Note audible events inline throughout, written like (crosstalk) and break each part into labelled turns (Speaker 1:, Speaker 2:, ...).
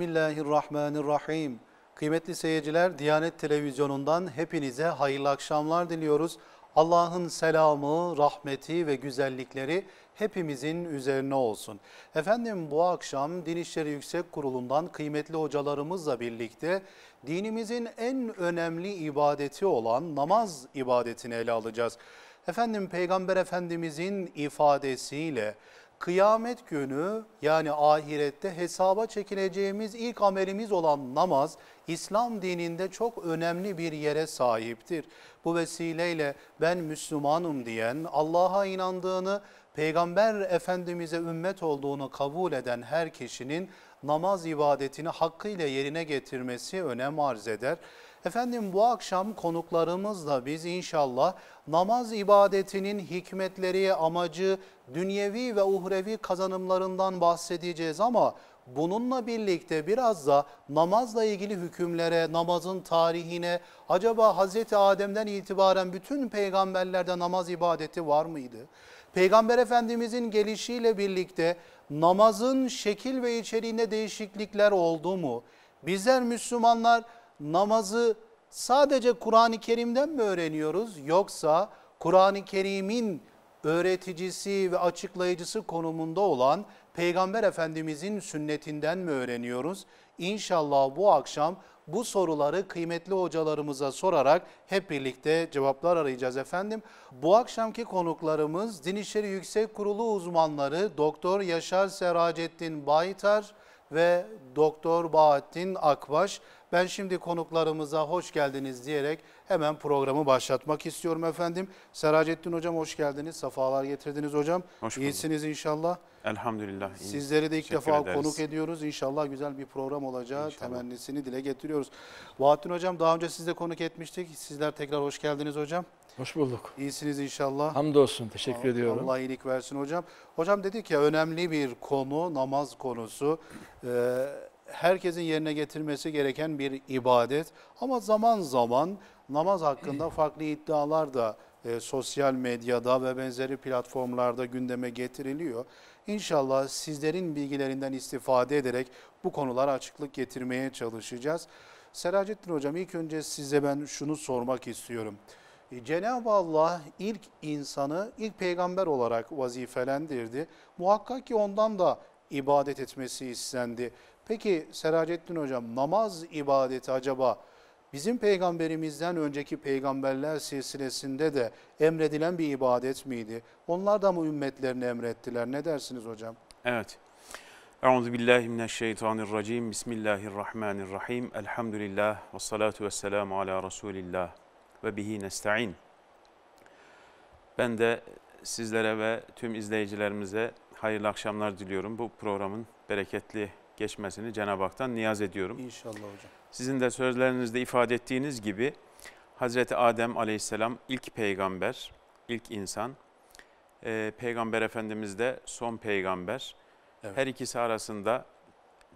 Speaker 1: Bismillahirrahmanirrahim. Kıymetli seyirciler, Diyanet Televizyonu'ndan hepinize hayırlı akşamlar diliyoruz. Allah'ın selamı, rahmeti ve güzellikleri hepimizin üzerine olsun. Efendim bu akşam Din İşleri Yüksek Kurulu'ndan kıymetli hocalarımızla birlikte dinimizin en önemli ibadeti olan namaz ibadetini ele alacağız. Efendim Peygamber Efendimizin ifadesiyle kıyamet günü yani ahirette hesaba çekileceğimiz ilk amelimiz olan namaz İslam dininde çok önemli bir yere sahiptir. Bu vesileyle ben Müslümanım diyen, Allah'a inandığını, Peygamber Efendimiz'e ümmet olduğunu kabul eden her kişinin namaz ibadetini hakkıyla yerine getirmesi önem arz eder. Efendim bu akşam konuklarımızla biz inşallah namaz ibadetinin hikmetleri, amacı, dünyevi ve uhrevi kazanımlarından bahsedeceğiz ama bununla birlikte biraz da namazla ilgili hükümlere, namazın tarihine, acaba Hazreti Adem'den itibaren bütün peygamberlerde namaz ibadeti var mıydı? Peygamber Efendimizin gelişiyle birlikte namazın şekil ve içeriğinde değişiklikler oldu mu? Bizler Müslümanlar namazı sadece Kur'an-ı Kerim'den mi öğreniyoruz yoksa Kur'an-ı Kerim'in öğreticisi ve açıklayıcısı konumunda olan Peygamber Efendimizin sünnetinden mi öğreniyoruz? İnşallah bu akşam bu soruları kıymetli hocalarımıza sorarak hep birlikte cevaplar arayacağız efendim. Bu akşamki konuklarımız Din İşleri Yüksek Kurulu uzmanları Doktor Yaşar Seracettin Baytar ve Doktor Bahattin Akbaş. Ben şimdi konuklarımıza hoş geldiniz diyerek hemen programı başlatmak istiyorum efendim. Seracettin Hocam hoş geldiniz, safalar getirdiniz hocam.
Speaker 2: Hoş bulduk.
Speaker 1: İyisiniz inşallah.
Speaker 2: Elhamdülillah.
Speaker 1: Sizleri de ilk
Speaker 2: Teşekkür
Speaker 1: defa
Speaker 2: ederiz.
Speaker 1: konuk ediyoruz. İnşallah güzel bir program olacağı
Speaker 2: İnşallah.
Speaker 1: temennisini dile getiriyoruz. Bahattin Hocam daha önce siz de konuk etmiştik. Sizler tekrar hoş geldiniz hocam.
Speaker 3: Hoş bulduk.
Speaker 1: İyisiniz inşallah.
Speaker 3: Hamdolsun. Teşekkür ediyorum.
Speaker 1: Allah iyilik versin hocam. Hocam dedik ya önemli bir konu namaz konusu. Ee, herkesin yerine getirmesi gereken bir ibadet. Ama zaman zaman namaz hakkında (clears throat) farklı iddialar da e, sosyal medyada ve benzeri platformlarda gündeme getiriliyor. İnşallah sizlerin bilgilerinden istifade ederek bu konulara açıklık getirmeye çalışacağız. Seracettin Hocam ilk önce size ben şunu sormak istiyorum. E, Cenab-ı Allah ilk insanı ilk peygamber olarak vazifelendirdi. Muhakkak ki ondan da ibadet etmesi istendi. Peki Seracettin Hocam namaz ibadeti acaba bizim peygamberimizden önceki peygamberler silsilesinde de emredilen bir ibadet miydi? Onlar da mı ümmetlerini emrettiler? Ne dersiniz hocam?
Speaker 2: Evet. Euzu billahi mineşşeytanirracim. Bismillahirrahmanirrahim. Elhamdülillah ve salatu vesselamu ala Resulillah ve bihi nestaîn. Ben de sizlere ve tüm izleyicilerimize hayırlı akşamlar diliyorum. Bu programın bereketli geçmesini Cenab-ı Hak'tan niyaz ediyorum.
Speaker 1: İnşallah hocam.
Speaker 2: Sizin de sözlerinizde ifade ettiğiniz gibi Hazreti Adem aleyhisselam ilk peygamber, ilk insan. Ee, peygamber Efendimiz de son peygamber.
Speaker 1: Evet.
Speaker 2: Her ikisi arasında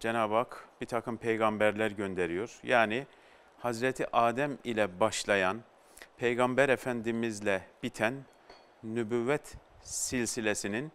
Speaker 2: Cenab-ı Hak bir takım peygamberler gönderiyor. Yani Hazreti Adem ile başlayan, peygamber Efendimizle biten nübüvvet silsilesinin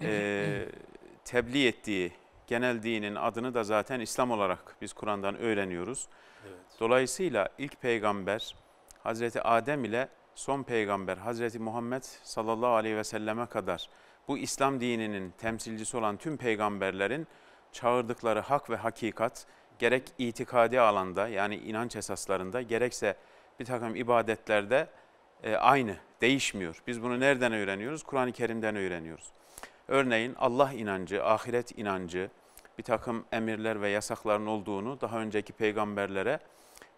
Speaker 2: eee (clears throat) tebliğ ettiği genel dinin adını da zaten İslam olarak biz Kur'an'dan öğreniyoruz.
Speaker 1: Evet.
Speaker 2: Dolayısıyla ilk peygamber Hazreti Adem ile son peygamber Hazreti Muhammed sallallahu aleyhi ve selleme kadar bu İslam dininin temsilcisi olan tüm peygamberlerin çağırdıkları hak ve hakikat gerek itikadi alanda yani inanç esaslarında gerekse bir takım ibadetlerde e, aynı, değişmiyor. Biz bunu nereden öğreniyoruz? Kur'an-ı Kerim'den öğreniyoruz. Örneğin Allah inancı, ahiret inancı, bir takım emirler ve yasakların olduğunu daha önceki peygamberlere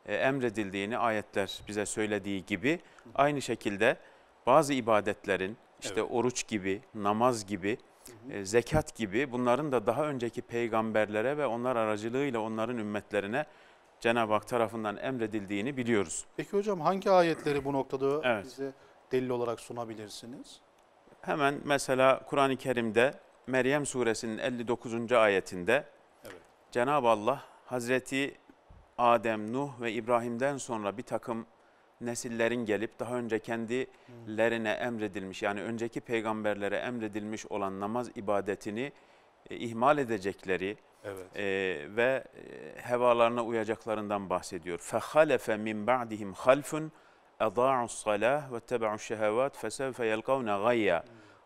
Speaker 2: e, emredildiğini ayetler bize söylediği gibi aynı şekilde bazı ibadetlerin işte
Speaker 1: Evet.
Speaker 2: oruç gibi, namaz gibi, e, zekat gibi bunların da daha önceki peygamberlere ve onlar aracılığıyla onların ümmetlerine Cenab-ı Hak tarafından emredildiğini biliyoruz.
Speaker 1: Peki hocam hangi ayetleri bu noktada
Speaker 2: Evet.
Speaker 1: bize delil olarak sunabilirsiniz?
Speaker 2: Hemen mesela Kur'an-ı Kerim'de Meryem suresinin 59. ayetinde
Speaker 1: Evet.
Speaker 2: Cenab-ı Allah Hazreti Adem, Nuh ve İbrahim'den sonra bir takım nesillerin gelip daha önce kendilerine emredilmiş yani önceki peygamberlere emredilmiş olan namaz ibadetini e, ihmal edecekleri
Speaker 1: Evet.
Speaker 2: e, ve e, hevalarına uyacaklarından bahsediyor. فَخَلَفَ مِنْ بَعْدِهِمْ خَلْفٌ اَضَاعُوا الصَّلَاةِ وَاتَّبَعُوا الشَّهَوَاتِ فَسَوْفَ يَلْقَوْنَ غَيَّا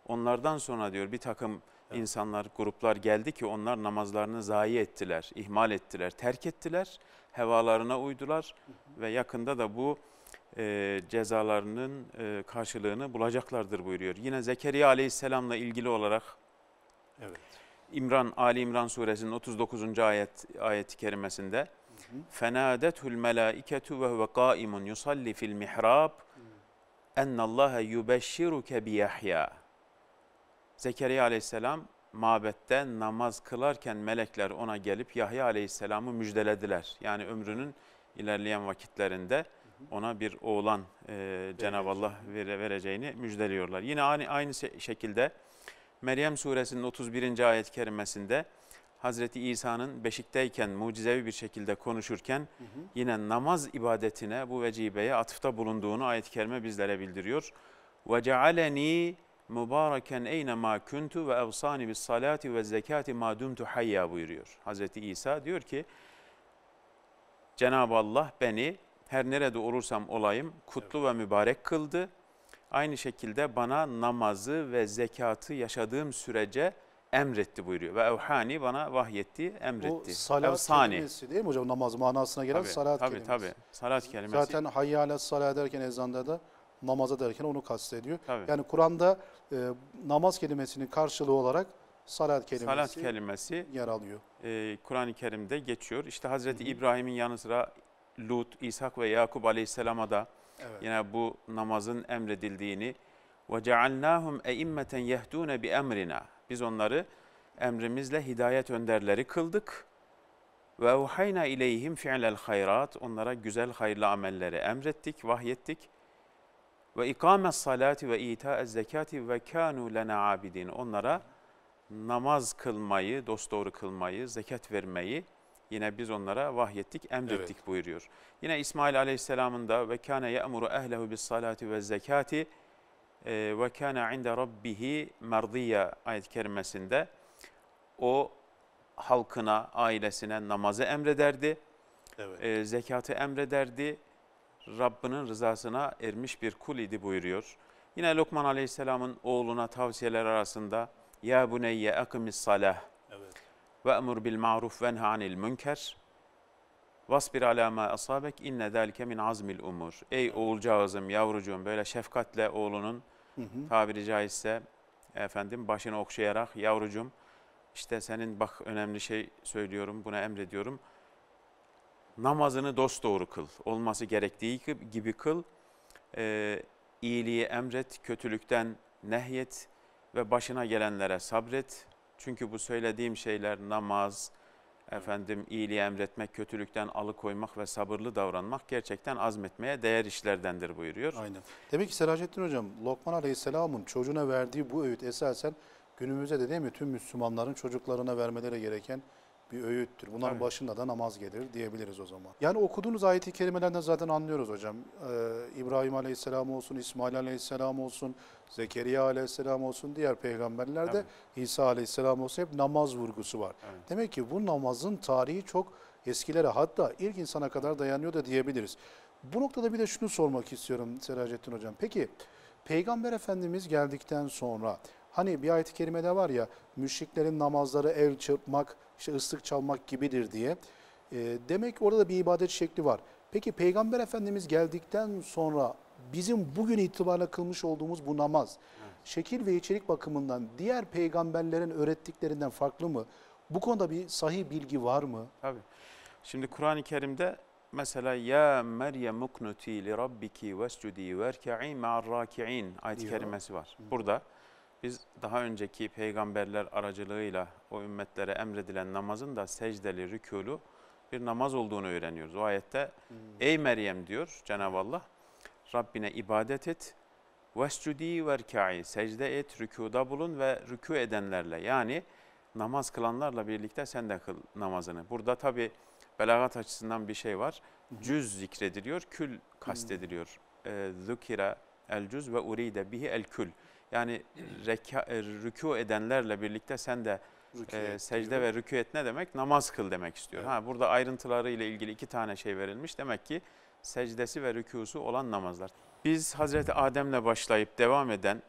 Speaker 2: Onlardan sonra diyor bir takım
Speaker 1: Evet.
Speaker 2: insanlar, gruplar geldi ki onlar namazlarını zayi ettiler, ihmal ettiler, terk ettiler, hevalarına uydular ve yakında da bu e, cezalarının e, karşılığını bulacaklardır buyuruyor. Yine Zekeriya Aleyhisselam'la ilgili olarak
Speaker 1: Evet.
Speaker 2: İmran Ali İmran suresinin 39. ayet ayeti kerimesinde Melâiketu ve huve kâimun yusalli fil mihrab ennallâhe yubeşşiruke bi Yahya. Zekeriya aleyhisselam mabette namaz kılarken melekler ona gelip Yahya aleyhisselamı müjdelediler. Yani ömrünün ilerleyen vakitlerinde ona bir oğlan e, Cenab-ı Allah vere, vereceğini müjdeliyorlar. Yine aynı, aynı şekilde Meryem suresinin 31. ayet-i kerimesinde Hazreti İsa'nın beşikteyken mucizevi bir şekilde konuşurken hı hı. yine namaz ibadetine bu vecibeye atıfta bulunduğunu ayet-i kerime bizlere bildiriyor. Ve cealeni mübareken eyne ma kuntu ve evsani bis salati ve zekati ma dumtu hayya buyuruyor. Hazreti İsa diyor ki Cenab-ı Allah beni her nerede olursam olayım kutlu evet. ve mübarek kıldı. Aynı şekilde bana namazı ve zekatı yaşadığım sürece emretti buyuruyor. Ve evhani bana vahyetti,
Speaker 1: Bu
Speaker 2: emretti.
Speaker 1: salat
Speaker 2: Evsani.
Speaker 1: kelimesi değil mi hocam? Namaz manasına gelen
Speaker 2: Tabii,
Speaker 1: salat
Speaker 2: tabii,
Speaker 1: kelimesi.
Speaker 2: tabii. Salat kelimesi.
Speaker 1: Zaten hayya ala salat derken ezanda da namaza derken onu kastediyor.
Speaker 2: tabii.
Speaker 1: Yani Kur'an'da e, namaz kelimesinin karşılığı olarak salat kelimesi
Speaker 2: Salat kelimesi
Speaker 1: yer alıyor.
Speaker 2: e, Kur'an-ı Kerim'de geçiyor. İşte Hazreti. İbrahim'in yanı sıra Lut, İshak ve Yakup Aleyhisselam'a da
Speaker 1: Evet.
Speaker 2: yine bu namazın emredildiğini ve cealnahum eimmeten yehdune bi emrina. Biz onları emrimizle hidayet önderleri kıldık. Ve evhayna ileyhim fi'lel hayrat. Onlara güzel hayırlı amelleri emrettik, vahyettik. Ve ikames salati ve ita'ez zekati ve kanu lena abidin. Onlara namaz kılmayı, dosdoğru kılmayı, zekat vermeyi yine biz onlara vahyettik, emrettik buyuruyor. Yine İsmail Aleyhisselam'ın da ve kâne ye'muru ehlehu bis salati ve zekati ve kâne inde rabbihi merdiye ayet-i kerimesinde o halkına, ailesine namazı emrederdi,
Speaker 1: Evet.
Speaker 2: e, zekatı emrederdi. Rabbinin rızasına ermiş bir kul idi buyuruyor. Yine Lokman Aleyhisselam'ın oğluna tavsiyeler arasında Ya buneyye akimis salah ve emur bil ma'ruf ve anil münker vasbir ala ma asabek inne zalike min azmil umur. Ey oğulcağızım, yavrucuğum böyle şefkatle oğlunun
Speaker 1: Hı hı.
Speaker 2: tabiri caizse efendim başını okşayarak yavrucuğum işte senin bak önemli şey söylüyorum buna emrediyorum. Namazını dosdoğru kıl. Olması gerektiği gibi kıl. Ee, iyiliği emret, kötülükten nehyet ve başına gelenlere sabret. Çünkü bu söylediğim şeyler namaz, efendim iyiliği emretmek, kötülükten alıkoymak ve sabırlı davranmak gerçekten azmetmeye değer işlerdendir buyuruyor.
Speaker 1: Aynen. Demek ki Selahattin Hocam Lokman Aleyhisselam'ın çocuğuna verdiği bu öğüt esasen günümüzde de değil mi tüm Müslümanların çocuklarına vermeleri gereken bir öğüttür. Bunların
Speaker 2: Tabii.
Speaker 1: başında da namaz gelir diyebiliriz o zaman. Yani okuduğunuz ayeti kerimelerden zaten anlıyoruz hocam. Ee, İbrahim Aleyhisselam olsun, İsmail Aleyhisselam olsun, Zekeriya Aleyhisselam olsun, diğer peygamberlerde İsa Aleyhisselam olsun hep namaz vurgusu var.
Speaker 2: Evet.
Speaker 1: Demek ki bu namazın tarihi çok eskilere hatta ilk insana kadar dayanıyor da diyebiliriz. Bu noktada bir de şunu sormak istiyorum Seracettin Hocam. Peki Peygamber Efendimiz geldikten sonra hani bir ayet-i kerimede var ya müşriklerin namazları el çırpmak, işte ıslık çalmak gibidir diye. Ee, demek orada da bir ibadet şekli var. Peki Peygamber Efendimiz geldikten sonra bizim bugün itibariyle kılmış olduğumuz bu namaz şekil ve içerik bakımından diğer peygamberlerin öğrettiklerinden farklı mı? Bu konuda bir sahih bilgi var mı?
Speaker 2: Tabii. Şimdi Kur'an-ı Kerim'de mesela ya Meryem uknuti li rabbiki vescudi verka'i ma'ar raki'in ayet
Speaker 1: Diyor.
Speaker 2: kerimesi var. Burada biz daha önceki peygamberler aracılığıyla o ümmetlere emredilen namazın da secdeli, rükûlu bir namaz olduğunu öğreniyoruz. O ayette ey Meryem diyor Cenab-ı Allah Rabbine ibadet et vescudi verka'i secde et, rükuda bulun ve rükû edenlerle yani namaz kılanlarla birlikte sen de kıl namazını. Burada tabi belagat açısından bir şey var. Cüz zikrediliyor, kül kastediliyor. E, Zukira el cüz ve uride bihi el kül. Yani reka, e, rükû edenlerle birlikte sen de
Speaker 1: Rükû
Speaker 2: e, secde
Speaker 1: diyor.
Speaker 2: ve rükû et ne demek? Namaz kıl demek istiyor.
Speaker 1: Evet.
Speaker 2: Ha burada ayrıntıları ile ilgili iki tane şey verilmiş. Demek ki secdesi ve rükûsu olan namazlar. Biz Hazreti Adem'le başlayıp devam eden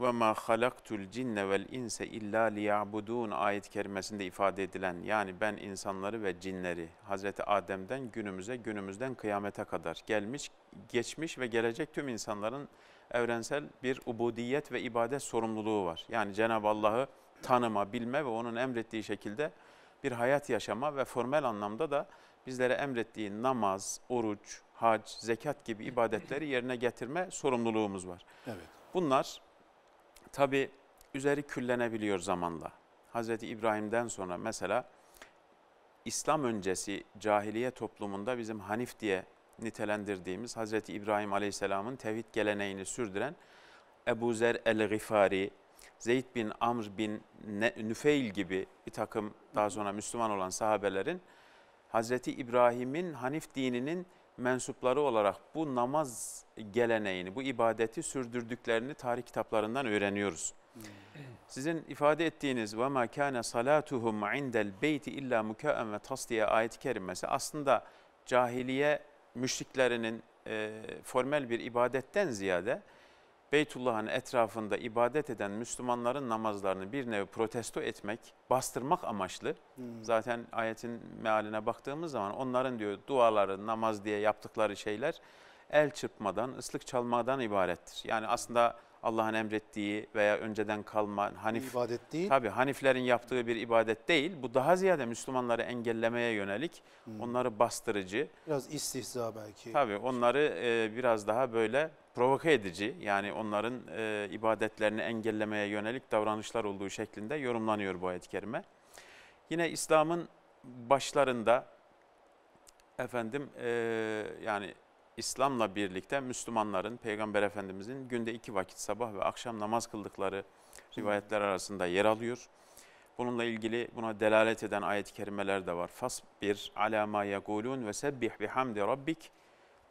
Speaker 2: ve ma halaktul cinne vel inse illa liya'budun ayet kerimesinde ifade edilen yani ben insanları ve cinleri Hazreti Adem'den günümüze günümüzden kıyamete kadar gelmiş, geçmiş ve gelecek tüm insanların evrensel bir ubudiyet ve ibadet sorumluluğu var. Yani Cenab-ı Allah'ı tanıma, bilme ve onun emrettiği şekilde bir hayat yaşama ve formel anlamda da bizlere emrettiği namaz, oruç, hac, zekat gibi ibadetleri yerine getirme sorumluluğumuz var.
Speaker 1: Evet.
Speaker 2: Bunlar tabi üzeri küllenebiliyor zamanla. Hazreti İbrahim'den sonra mesela İslam öncesi cahiliye toplumunda bizim Hanif diye nitelendirdiğimiz Hazreti İbrahim Aleyhisselam'ın tevhid geleneğini sürdüren Ebu Zer el-Gifari, Zeyd bin Amr bin Nüfeil gibi bir takım daha sonra Müslüman olan sahabelerin Hazreti İbrahim'in Hanif dininin mensupları olarak bu namaz geleneğini, bu ibadeti sürdürdüklerini tarih kitaplarından öğreniyoruz. Sizin ifade ettiğiniz ve ma kana salatuhum indel beyti illa mukaen ve tasdiye ayet-i kerimesi aslında cahiliye müşriklerinin e, formel bir ibadetten ziyade Beytullah'ın etrafında ibadet eden Müslümanların namazlarını bir nevi protesto etmek, bastırmak amaçlı.
Speaker 1: Hmm.
Speaker 2: Zaten ayetin mealine baktığımız zaman onların diyor duaları, namaz diye yaptıkları şeyler el çırpmadan, ıslık çalmadan ibarettir. Yani aslında Allah'ın emrettiği veya önceden kalma, Hanif
Speaker 1: ibadet değil.
Speaker 2: Tabii Haniflerin yaptığı bir ibadet değil. Bu daha ziyade Müslümanları engellemeye yönelik,
Speaker 1: Hmm.
Speaker 2: onları bastırıcı,
Speaker 1: Biraz istihza belki.
Speaker 2: tabii onları e, biraz daha böyle provoke edici, yani onların e, ibadetlerini engellemeye yönelik davranışlar olduğu şeklinde yorumlanıyor bu ayet-i kerime. Yine İslam'ın başlarında efendim e, yani İslam'la birlikte Müslümanların Peygamber Efendimizin günde iki vakit sabah ve akşam namaz kıldıkları rivayetler arasında yer alıyor. Bununla ilgili buna delalet eden ayet-i kerimeler de var. Fasbir ala ma yekulun ve sebbih bihamdi rabbik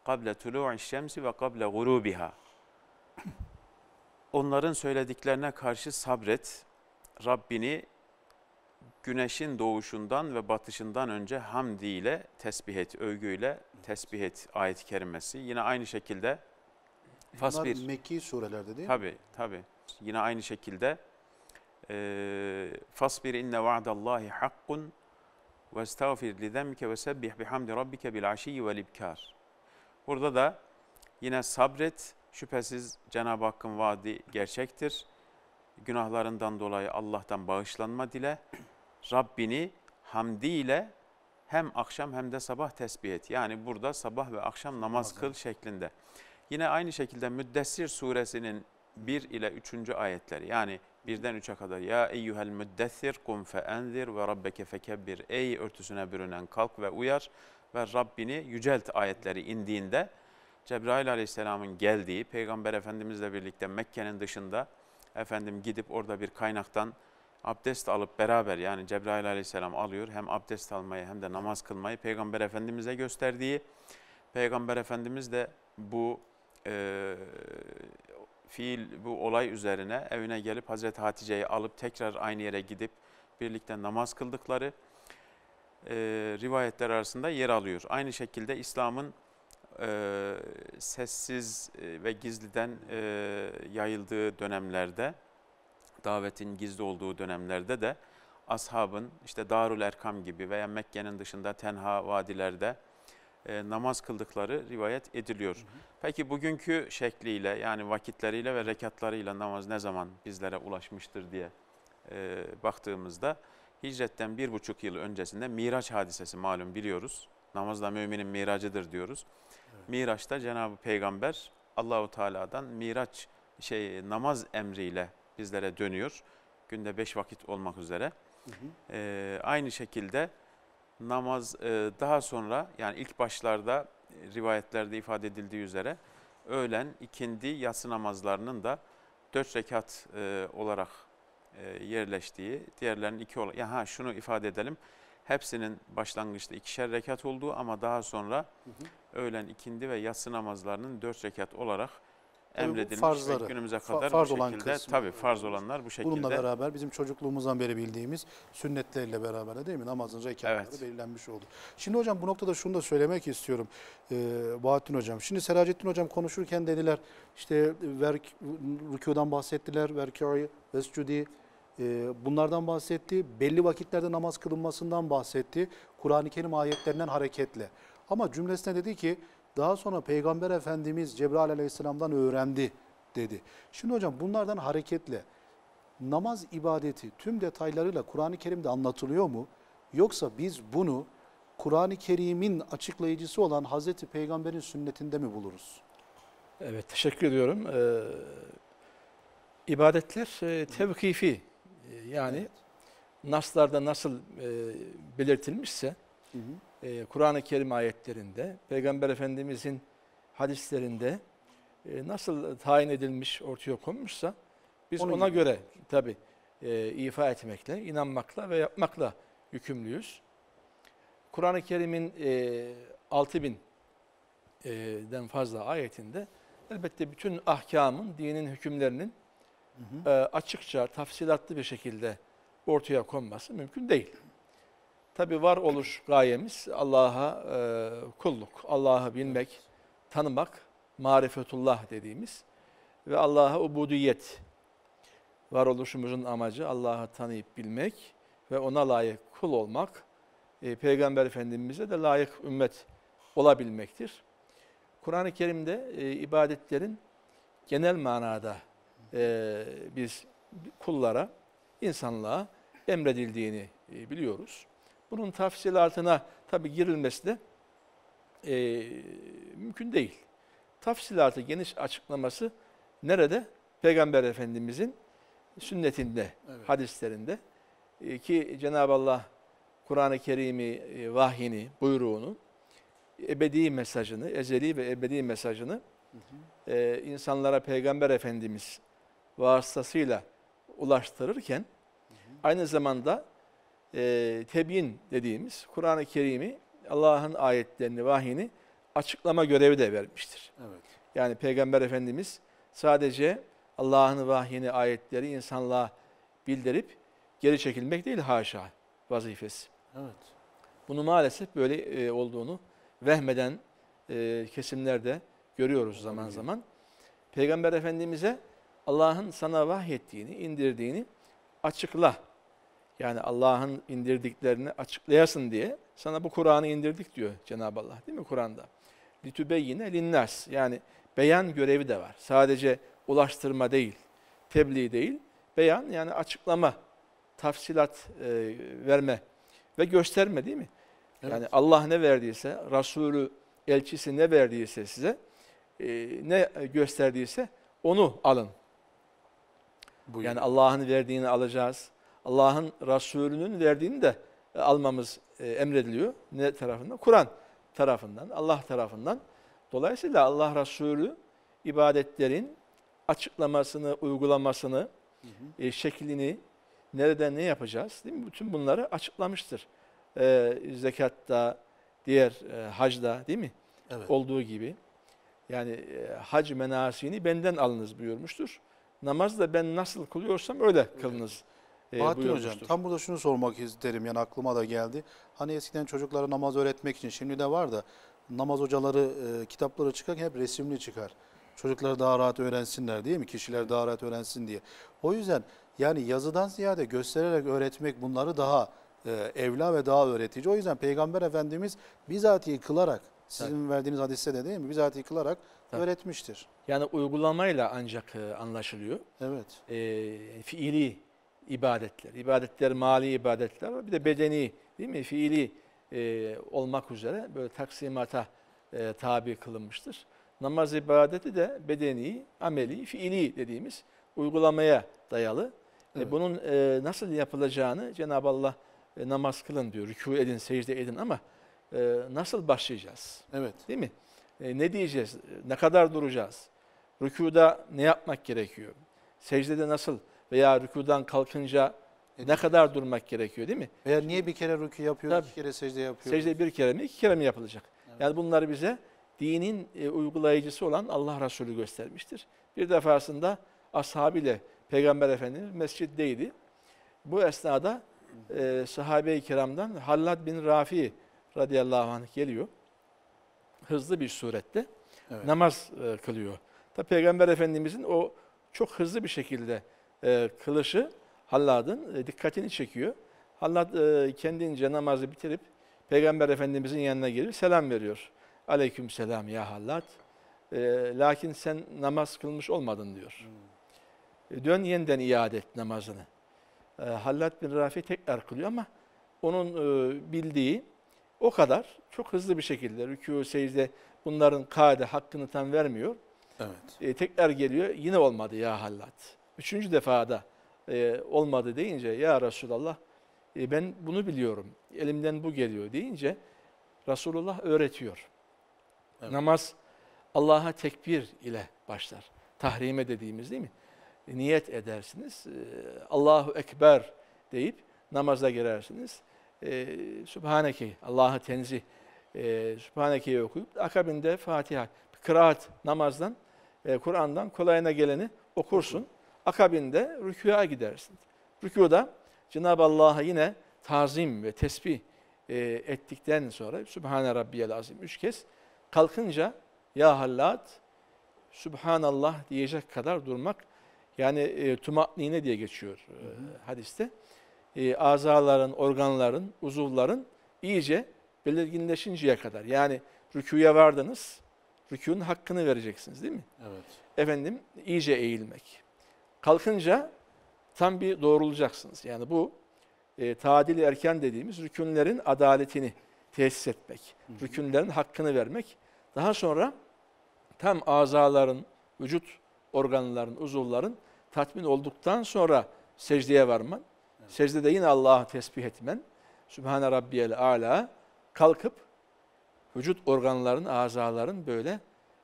Speaker 2: kable tulu'i şemsi ve kable gurubiha. Onların söylediklerine karşı sabret. Rabbini güneşin doğuşundan ve batışından önce hamdiyle tesbih et, övgüyle tesbih et ayet-i kerimesi. Yine aynı şekilde
Speaker 1: Bunlar
Speaker 2: Fasbir.
Speaker 1: Mekki surelerde değil mi?
Speaker 2: Tabi tabi. Yine aynı şekilde e, fasbir inne va'dallahi hakkun ve estağfir li zembike ve sebbih bihamdi rabbike bil aşiyyi vel ibkar. Burada da yine sabret. Şüphesiz Cenab-ı Hakk'ın vaadi gerçektir. Günahlarından dolayı Allah'tan bağışlanma dile. Rabbini hamdiyle hem akşam hem de sabah tesbih et. Yani burada sabah ve akşam namaz kıl şeklinde. Yine aynı şekilde Müddessir suresinin 1 ile 3. ayetleri yani birden 3'e kadar ya eyyuhel müddessir kum fe enzir ve rabbeke fekebbir ey örtüsüne bürünen kalk ve uyar ve Rabbini yücelt ayetleri indiğinde Cebrail aleyhisselamın geldiği Peygamber Efendimizle birlikte Mekke'nin dışında efendim gidip orada bir kaynaktan abdest alıp beraber yani Cebrail aleyhisselam alıyor hem abdest almayı hem de namaz kılmayı Peygamber Efendimiz'e gösterdiği Peygamber Efendimiz de bu e, fiil bu olay üzerine evine gelip Hazreti Hatice'yi alıp tekrar aynı yere gidip birlikte namaz kıldıkları e, rivayetler arasında yer alıyor. Aynı şekilde İslam'ın e, sessiz e, ve gizliden e, yayıldığı dönemlerde, davetin gizli olduğu dönemlerde de ashabın işte Darül Erkam gibi veya Mekke'nin dışında tenha vadilerde e, namaz kıldıkları rivayet ediliyor. Peki bugünkü şekliyle yani vakitleriyle ve rekatlarıyla namaz ne zaman bizlere ulaşmıştır diye e, baktığımızda hicretten bir buçuk yıl öncesinde Miraç hadisesi malum biliyoruz. Namaz da müminin miracıdır diyoruz. Miraç'ta Cenab-ı Peygamber Allahu Teala'dan Miraç şey namaz emriyle bizlere dönüyor. Günde beş vakit olmak üzere.
Speaker 1: Hı hı.
Speaker 2: Ee, aynı şekilde namaz e, daha sonra yani ilk başlarda e, rivayetlerde ifade edildiği üzere öğlen, ikindi, yatsı namazlarının da dört rekat e, olarak e, yerleştiği, diğerlerinin iki olarak, ya ha şunu ifade edelim, hepsinin başlangıçta ikişer rekat olduğu ama daha sonra
Speaker 1: Hı hı.
Speaker 2: öğlen, ikindi ve yatsı namazlarının dört rekat olarak emredilmiş
Speaker 1: farzları,
Speaker 2: ve günümüze kadar
Speaker 1: farz
Speaker 2: bu
Speaker 1: olan
Speaker 2: şekilde
Speaker 1: kısmı.
Speaker 2: tabii farz olanlar bu şekilde.
Speaker 1: Bununla beraber bizim çocukluğumuzdan beri bildiğimiz sünnetleriyle beraber de değil mi namazın rekatları
Speaker 2: Evet.
Speaker 1: belirlenmiş oldu. Şimdi hocam bu noktada şunu da söylemek istiyorum ee, Bahattin hocam. Şimdi Seracettin hocam konuşurken dediler işte verk, rükudan bahsettiler, verkâi, vescudi bunlardan bahsetti. Belli vakitlerde namaz kılınmasından bahsetti. Kur'an-ı Kerim ayetlerinden hareketle. Ama cümlesine dedi ki daha sonra Peygamber Efendimiz Cebrail Aleyhisselam'dan öğrendi dedi. Şimdi hocam bunlardan hareketle namaz ibadeti tüm detaylarıyla Kur'an-ı Kerim'de anlatılıyor mu? Yoksa biz bunu Kur'an-ı Kerim'in açıklayıcısı olan Hazreti Peygamber'in sünnetinde mi buluruz?
Speaker 3: Evet, teşekkür ediyorum. Ee, ibadetler e, tevkifi. E, yani
Speaker 1: Evet.
Speaker 3: naslarda nasıl e, belirtilmişse
Speaker 1: Hı hı.
Speaker 3: E, Kur'an-ı Kerim ayetlerinde, Peygamber Efendimizin hadislerinde e, nasıl tayin edilmiş, ortaya konmuşsa biz
Speaker 1: Onun
Speaker 3: ona
Speaker 1: gibi.
Speaker 3: göre tabi e, ifa etmekle, inanmakla ve yapmakla yükümlüyüz. Kur'an-ı Kerim'in e, 6000'den fazla ayetinde elbette bütün ahkamın, dinin hükümlerinin
Speaker 1: Hı hı.
Speaker 3: e, açıkça, tafsilatlı bir şekilde ortaya konması mümkün değil. Tabi var oluş gayemiz Allah'a e, kulluk, Allah'ı bilmek, tanımak, marifetullah dediğimiz ve Allah'a ubudiyet. Varoluşumuzun amacı Allah'ı tanıyıp bilmek ve ona layık kul olmak, e, Peygamber Efendimiz'e de layık ümmet olabilmektir. Kur'an-ı Kerim'de e, ibadetlerin genel manada e, biz kullara, insanlığa emredildiğini e, biliyoruz. Bunun tafsilatına tabi girilmesi de e, mümkün değil. Tafsilatı geniş açıklaması nerede? Peygamber Efendimizin sünnetinde,
Speaker 1: Evet.
Speaker 3: hadislerinde E, ki Cenab-ı Allah Kur'an-ı Kerim'i, e, vahyini, buyruğunu, ebedi mesajını, ezeli ve ebedi mesajını
Speaker 1: Hı hı.
Speaker 3: e, insanlara Peygamber Efendimiz vasıtasıyla ulaştırırken aynı zamanda e, tebyin dediğimiz Kur'an-ı Kerim'i Allah'ın ayetlerini, vahyini açıklama görevi de vermiştir.
Speaker 1: Evet.
Speaker 3: Yani Peygamber Efendimiz sadece Allah'ın vahyini, ayetleri insanlığa bildirip geri çekilmek değil haşa vazifesi.
Speaker 1: Evet.
Speaker 3: Bunu maalesef böyle e, olduğunu vehmeden e, kesimlerde görüyoruz zaman zaman. Peygamber Efendimiz'e Allah'ın sana vahyettiğini, indirdiğini açıkla. Yani Allah'ın indirdiklerini açıklayasın diye sana bu Kur'an'ı indirdik diyor Cenab-ı Allah değil mi Kur'an'da? Litübeyyine linnas yani beyan görevi de var. Sadece ulaştırma değil, tebliğ değil, beyan yani açıklama, tafsilat e, verme ve gösterme değil mi?
Speaker 1: Evet.
Speaker 3: Yani Allah ne verdiyse, Resulü, elçisi ne verdiyse size, e, ne gösterdiyse onu alın.
Speaker 1: Buyurun.
Speaker 3: Yani Allah'ın verdiğini alacağız. Allah'ın Resulünün verdiğini de e, almamız e, emrediliyor. Ne tarafından? Kur'an tarafından, Allah tarafından. Dolayısıyla Allah Resulü ibadetlerin açıklamasını, uygulamasını,
Speaker 1: Hı hı.
Speaker 3: e, şeklini, nereden ne yapacağız değil mi? Bütün bunları açıklamıştır. E, zekatta, diğer e, hacda değil mi?
Speaker 1: Evet.
Speaker 3: Olduğu gibi. Yani e, hac menasini benden alınız buyurmuştur. Namaz da ben nasıl kılıyorsam öyle kılınız e,
Speaker 1: Bahattin Hocam tam burada şunu sormak isterim yani aklıma da geldi. Hani eskiden çocuklara namaz öğretmek için şimdi de var da namaz hocaları e, kitapları çıkarken hep resimli çıkar. Çocuklar daha rahat öğrensinler değil mi? Kişiler daha rahat öğrensin diye. O yüzden yani yazıdan ziyade göstererek öğretmek bunları daha e, evla ve daha öğretici. O yüzden Peygamber Efendimiz bizatihi kılarak sizin verdiğiniz hadiste de değil mi? Bizatihi kılarak
Speaker 3: Tabii.
Speaker 1: öğretmiştir.
Speaker 3: Yani uygulamayla ancak e, anlaşılıyor.
Speaker 1: Evet.
Speaker 3: E, fiili ibadetler, ibadetler mali ibadetler var. Bir de bedeni değil mi? Fiili e, olmak üzere böyle taksimata e, tabi kılınmıştır. Namaz ibadeti de bedeni, ameli, fiili dediğimiz uygulamaya dayalı. E,
Speaker 1: Evet.
Speaker 3: bunun e, nasıl yapılacağını Cenab-ı Allah e, namaz kılın diyor. Rükû edin, secde edin ama e, nasıl başlayacağız?
Speaker 1: Evet.
Speaker 3: Değil mi? E, ne diyeceğiz? E, Ne kadar duracağız? Rükuda ne yapmak gerekiyor? Secdede nasıl? Veya rükudan kalkınca ne kadar durmak gerekiyor değil mi?
Speaker 1: Veya niye bir kere rükû yapıyor,
Speaker 3: Tabii.
Speaker 1: iki kere secde yapıyor?
Speaker 3: Secde bir kere mi, iki kere mi yapılacak?
Speaker 1: Evet.
Speaker 3: Yani bunları bize dinin e, uygulayıcısı olan Allah Resulü göstermiştir. Bir defasında ashabıyla Peygamber Efendimiz mescitteydi. Bu esnada e, sahabe-i kiramdan Hallad bin Rafi radıyallahu anh geliyor. Hızlı bir surette
Speaker 1: Evet.
Speaker 3: namaz e, kılıyor. Tabi Peygamber Efendimizin o çok hızlı bir şekilde e, kılışı Hallad'ın e, dikkatini çekiyor. Hallad e, kendince namazı bitirip Peygamber Efendimizin yanına gelip selam veriyor. Aleyküm selam ya Hallad. E, lakin sen namaz kılmış olmadın diyor. E, dön yeniden iade et namazını. E, Hallad bin Rafi tekrar kılıyor ama onun e, bildiği o kadar çok hızlı bir şekilde rükû, secde bunların kade hakkını tam vermiyor.
Speaker 1: Evet.
Speaker 3: E, tekrar geliyor yine olmadı ya Hallat. Üçüncü defada e, olmadı deyince ya Resulallah e, ben bunu biliyorum. Elimden bu geliyor deyince Resulullah öğretiyor.
Speaker 1: Evet.
Speaker 3: Namaz Allah'a tekbir ile başlar. Tahrime dediğimiz değil mi? E, niyet edersiniz. E, Allahu Ekber deyip namaza girersiniz. E, Sübhaneke, Allah'ı tenzih, e, Sübhaneke'yi okuyup akabinde Fatiha, kıraat namazdan, e, Kur'an'dan kolayına geleni okursun. Akabinde rükûya gidersin. Rükûda Cenab-ı Allah'a yine tazim ve tesbih e, ettikten sonra Sübhane Rabbiyel Azim üç kez kalkınca Ya Hallat Sübhanallah diyecek kadar durmak yani e, tumaknine diye geçiyor e, hadiste. E, azaların, organların, uzuvların iyice belirginleşinceye kadar. Yani rüküye vardınız, rükûnun hakkını vereceksiniz değil mi?
Speaker 1: Evet.
Speaker 3: Efendim iyice eğilmek. Kalkınca tam bir doğrulacaksınız. Yani bu e, tadil erken dediğimiz rükünlerin adaletini tesis etmek. Rükünlerin hakkını vermek. Daha sonra tam azaların, vücut organların, uzuvların tatmin olduktan sonra secdeye varman. Secdede yine Allah'ı tesbih etmen. Sübhane Rabbiyel Ala kalkıp vücut organların, azaların böyle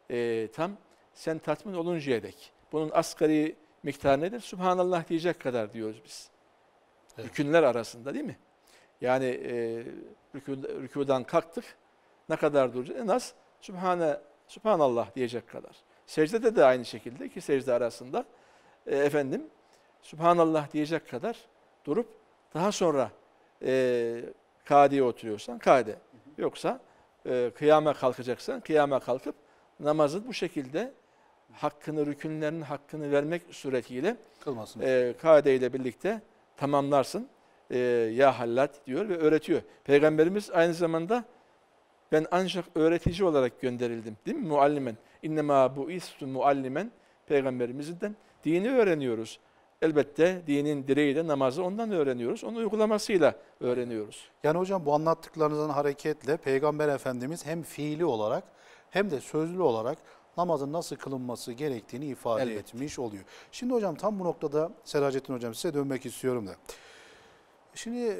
Speaker 3: e, tam sen tatmin oluncaya dek. Bunun asgari miktarı nedir? Subhanallah diyecek kadar diyoruz biz.
Speaker 1: Evet.
Speaker 3: Rükünler arasında değil mi? Yani e, rükü, rüküden kalktık. Ne kadar duracağız? En az Sübhane, Subhanallah diyecek kadar. Secdede de aynı şekilde iki secde arasında e, efendim Subhanallah diyecek kadar durup daha sonra e, kadiye oturuyorsan kade. Yoksa e, kıyama kalkacaksan kıyama kalkıp namazı bu şekilde hakkını, rükünlerinin hakkını vermek suretiyle
Speaker 1: Kılmasın.
Speaker 3: e, kade ile birlikte tamamlarsın. E, ya hallat diyor ve öğretiyor. Peygamberimiz aynı zamanda ben ancak öğretici olarak gönderildim. Değil mi? Muallimen. İnnemâ bu istu muallimen. Peygamberimizden dini öğreniyoruz. Elbette dinin direği de namazı ondan öğreniyoruz. Onun uygulamasıyla öğreniyoruz.
Speaker 1: Yani hocam bu anlattıklarınızdan hareketle Peygamber Efendimiz hem fiili olarak hem de sözlü olarak namazın nasıl kılınması gerektiğini ifade
Speaker 3: Elbette.
Speaker 1: etmiş oluyor. Şimdi hocam tam bu noktada Seracettin hocam size dönmek istiyorum da. Şimdi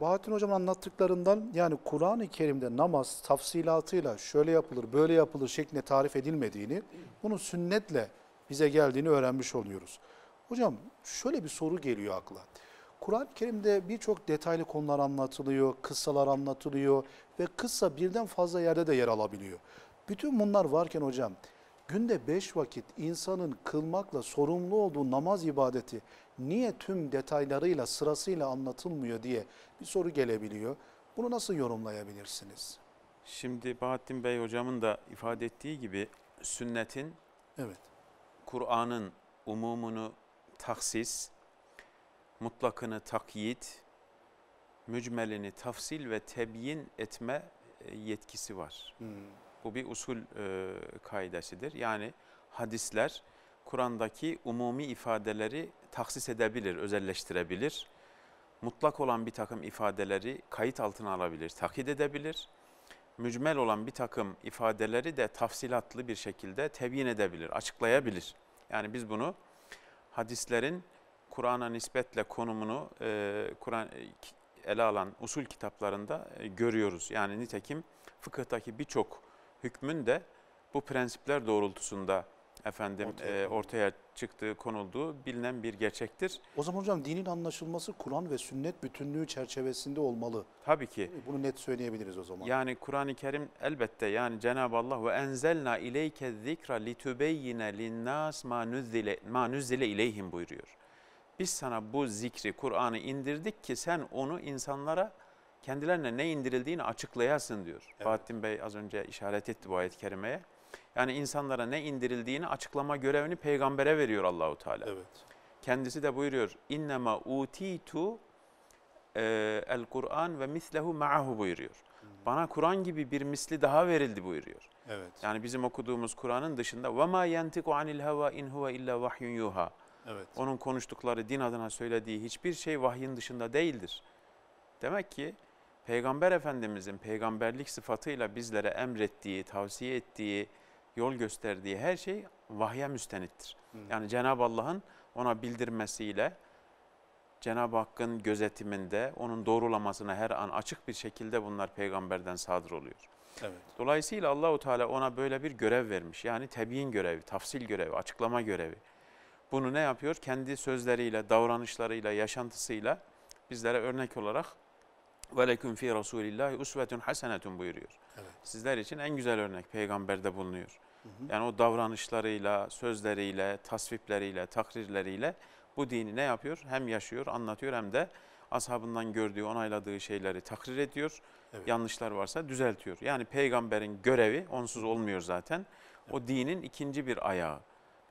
Speaker 1: Bahattin hocam anlattıklarından yani Kur'an-ı Kerim'de namaz tafsilatıyla şöyle yapılır böyle yapılır şeklinde tarif edilmediğini bunun sünnetle bize geldiğini öğrenmiş oluyoruz. Hocam şöyle bir soru geliyor akla. Kur'an-ı Kerim'de birçok detaylı konular anlatılıyor, kıssalar anlatılıyor ve kıssa birden fazla yerde de yer alabiliyor. Bütün bunlar varken hocam günde beş vakit insanın kılmakla sorumlu olduğu namaz ibadeti niye tüm detaylarıyla sırasıyla anlatılmıyor diye bir soru gelebiliyor. Bunu nasıl yorumlayabilirsiniz?
Speaker 2: Şimdi Bahattin Bey hocamın da ifade ettiği gibi sünnetin
Speaker 1: Evet.
Speaker 2: Kur'an'ın umumunu taksis, mutlakını takyit, mücmelini tafsil ve tebyin etme e, yetkisi var.
Speaker 1: Hmm.
Speaker 2: Bu bir usul e, kaidesidir. Yani hadisler Kur'an'daki umumi ifadeleri taksis edebilir, özelleştirebilir. Mutlak olan bir takım ifadeleri kayıt altına alabilir, takyit edebilir. Mücmel olan bir takım ifadeleri de tafsilatlı bir şekilde tebyin edebilir, açıklayabilir. Yani biz bunu hadislerin Kur'an'a nispetle konumunu e, Kur'an e, ele alan usul kitaplarında e, görüyoruz. Yani nitekim fıkıhtaki birçok hükmün de bu prensipler doğrultusunda efendim
Speaker 1: Ortaya
Speaker 2: e, ortaya çıktığı, konulduğu bilinen bir gerçektir.
Speaker 1: O zaman hocam dinin anlaşılması Kur'an ve sünnet bütünlüğü çerçevesinde olmalı.
Speaker 2: Tabii ki
Speaker 1: Bunu net söyleyebiliriz o zaman.
Speaker 2: Yani Kur'an-ı Kerim elbette yani Cenab-ı Allah ve enzelna ileyke zikra litubeyyine linnas ma nuzzile ileyhim buyuruyor. Biz sana bu zikri Kur'an'ı indirdik ki sen onu insanlara kendilerine ne indirildiğini açıklayasın diyor.
Speaker 1: Evet.
Speaker 2: Bahattin Bey az önce işaret etti bu ayet-i kerimeye. Yani insanlara ne indirildiğini açıklama görevini peygambere veriyor Allahu Teala.
Speaker 1: Evet.
Speaker 2: Kendisi de buyuruyor. İnnemâ utitu e, el Kur'an ve mislehu ma'ahu buyuruyor. Bana Kur'an gibi bir misli daha verildi buyuruyor.
Speaker 1: Evet.
Speaker 2: Yani bizim okuduğumuz Kur'an'ın dışında ve ma yantiku anil heva in huve illa vahyun yuha.
Speaker 1: Evet.
Speaker 2: Onun konuştukları din adına söylediği hiçbir şey vahyin dışında değildir. Demek ki Peygamber Efendimizin peygamberlik sıfatıyla bizlere emrettiği, tavsiye ettiği, yol gösterdiği her şey vahye müstenittir.
Speaker 1: Hı.
Speaker 2: Yani Cenab-ı Allah'ın ona bildirmesiyle Cenab-ı Hakk'ın gözetiminde onun doğrulamasına her an açık bir şekilde bunlar peygamberden sadır oluyor.
Speaker 1: Evet.
Speaker 2: Dolayısıyla Allahu Teala ona böyle bir görev vermiş. Yani tebiyin görevi, tafsil görevi, açıklama görevi. Bunu ne yapıyor? Kendi sözleriyle, davranışlarıyla, yaşantısıyla bizlere örnek olarak ve leküm fi Resulillahi usvetun hasenetun buyuruyor.
Speaker 1: Evet.
Speaker 2: Sizler için en güzel örnek peygamberde bulunuyor.
Speaker 1: Hı hı.
Speaker 2: Yani o davranışlarıyla, sözleriyle, tasvipleriyle, takrirleriyle bu dini ne yapıyor? Hem yaşıyor, anlatıyor hem de ashabından gördüğü, onayladığı şeyleri takrir ediyor.
Speaker 1: Evet.
Speaker 2: Yanlışlar varsa düzeltiyor. Yani peygamberin görevi onsuz olmuyor zaten. Evet. O dinin ikinci bir ayağı.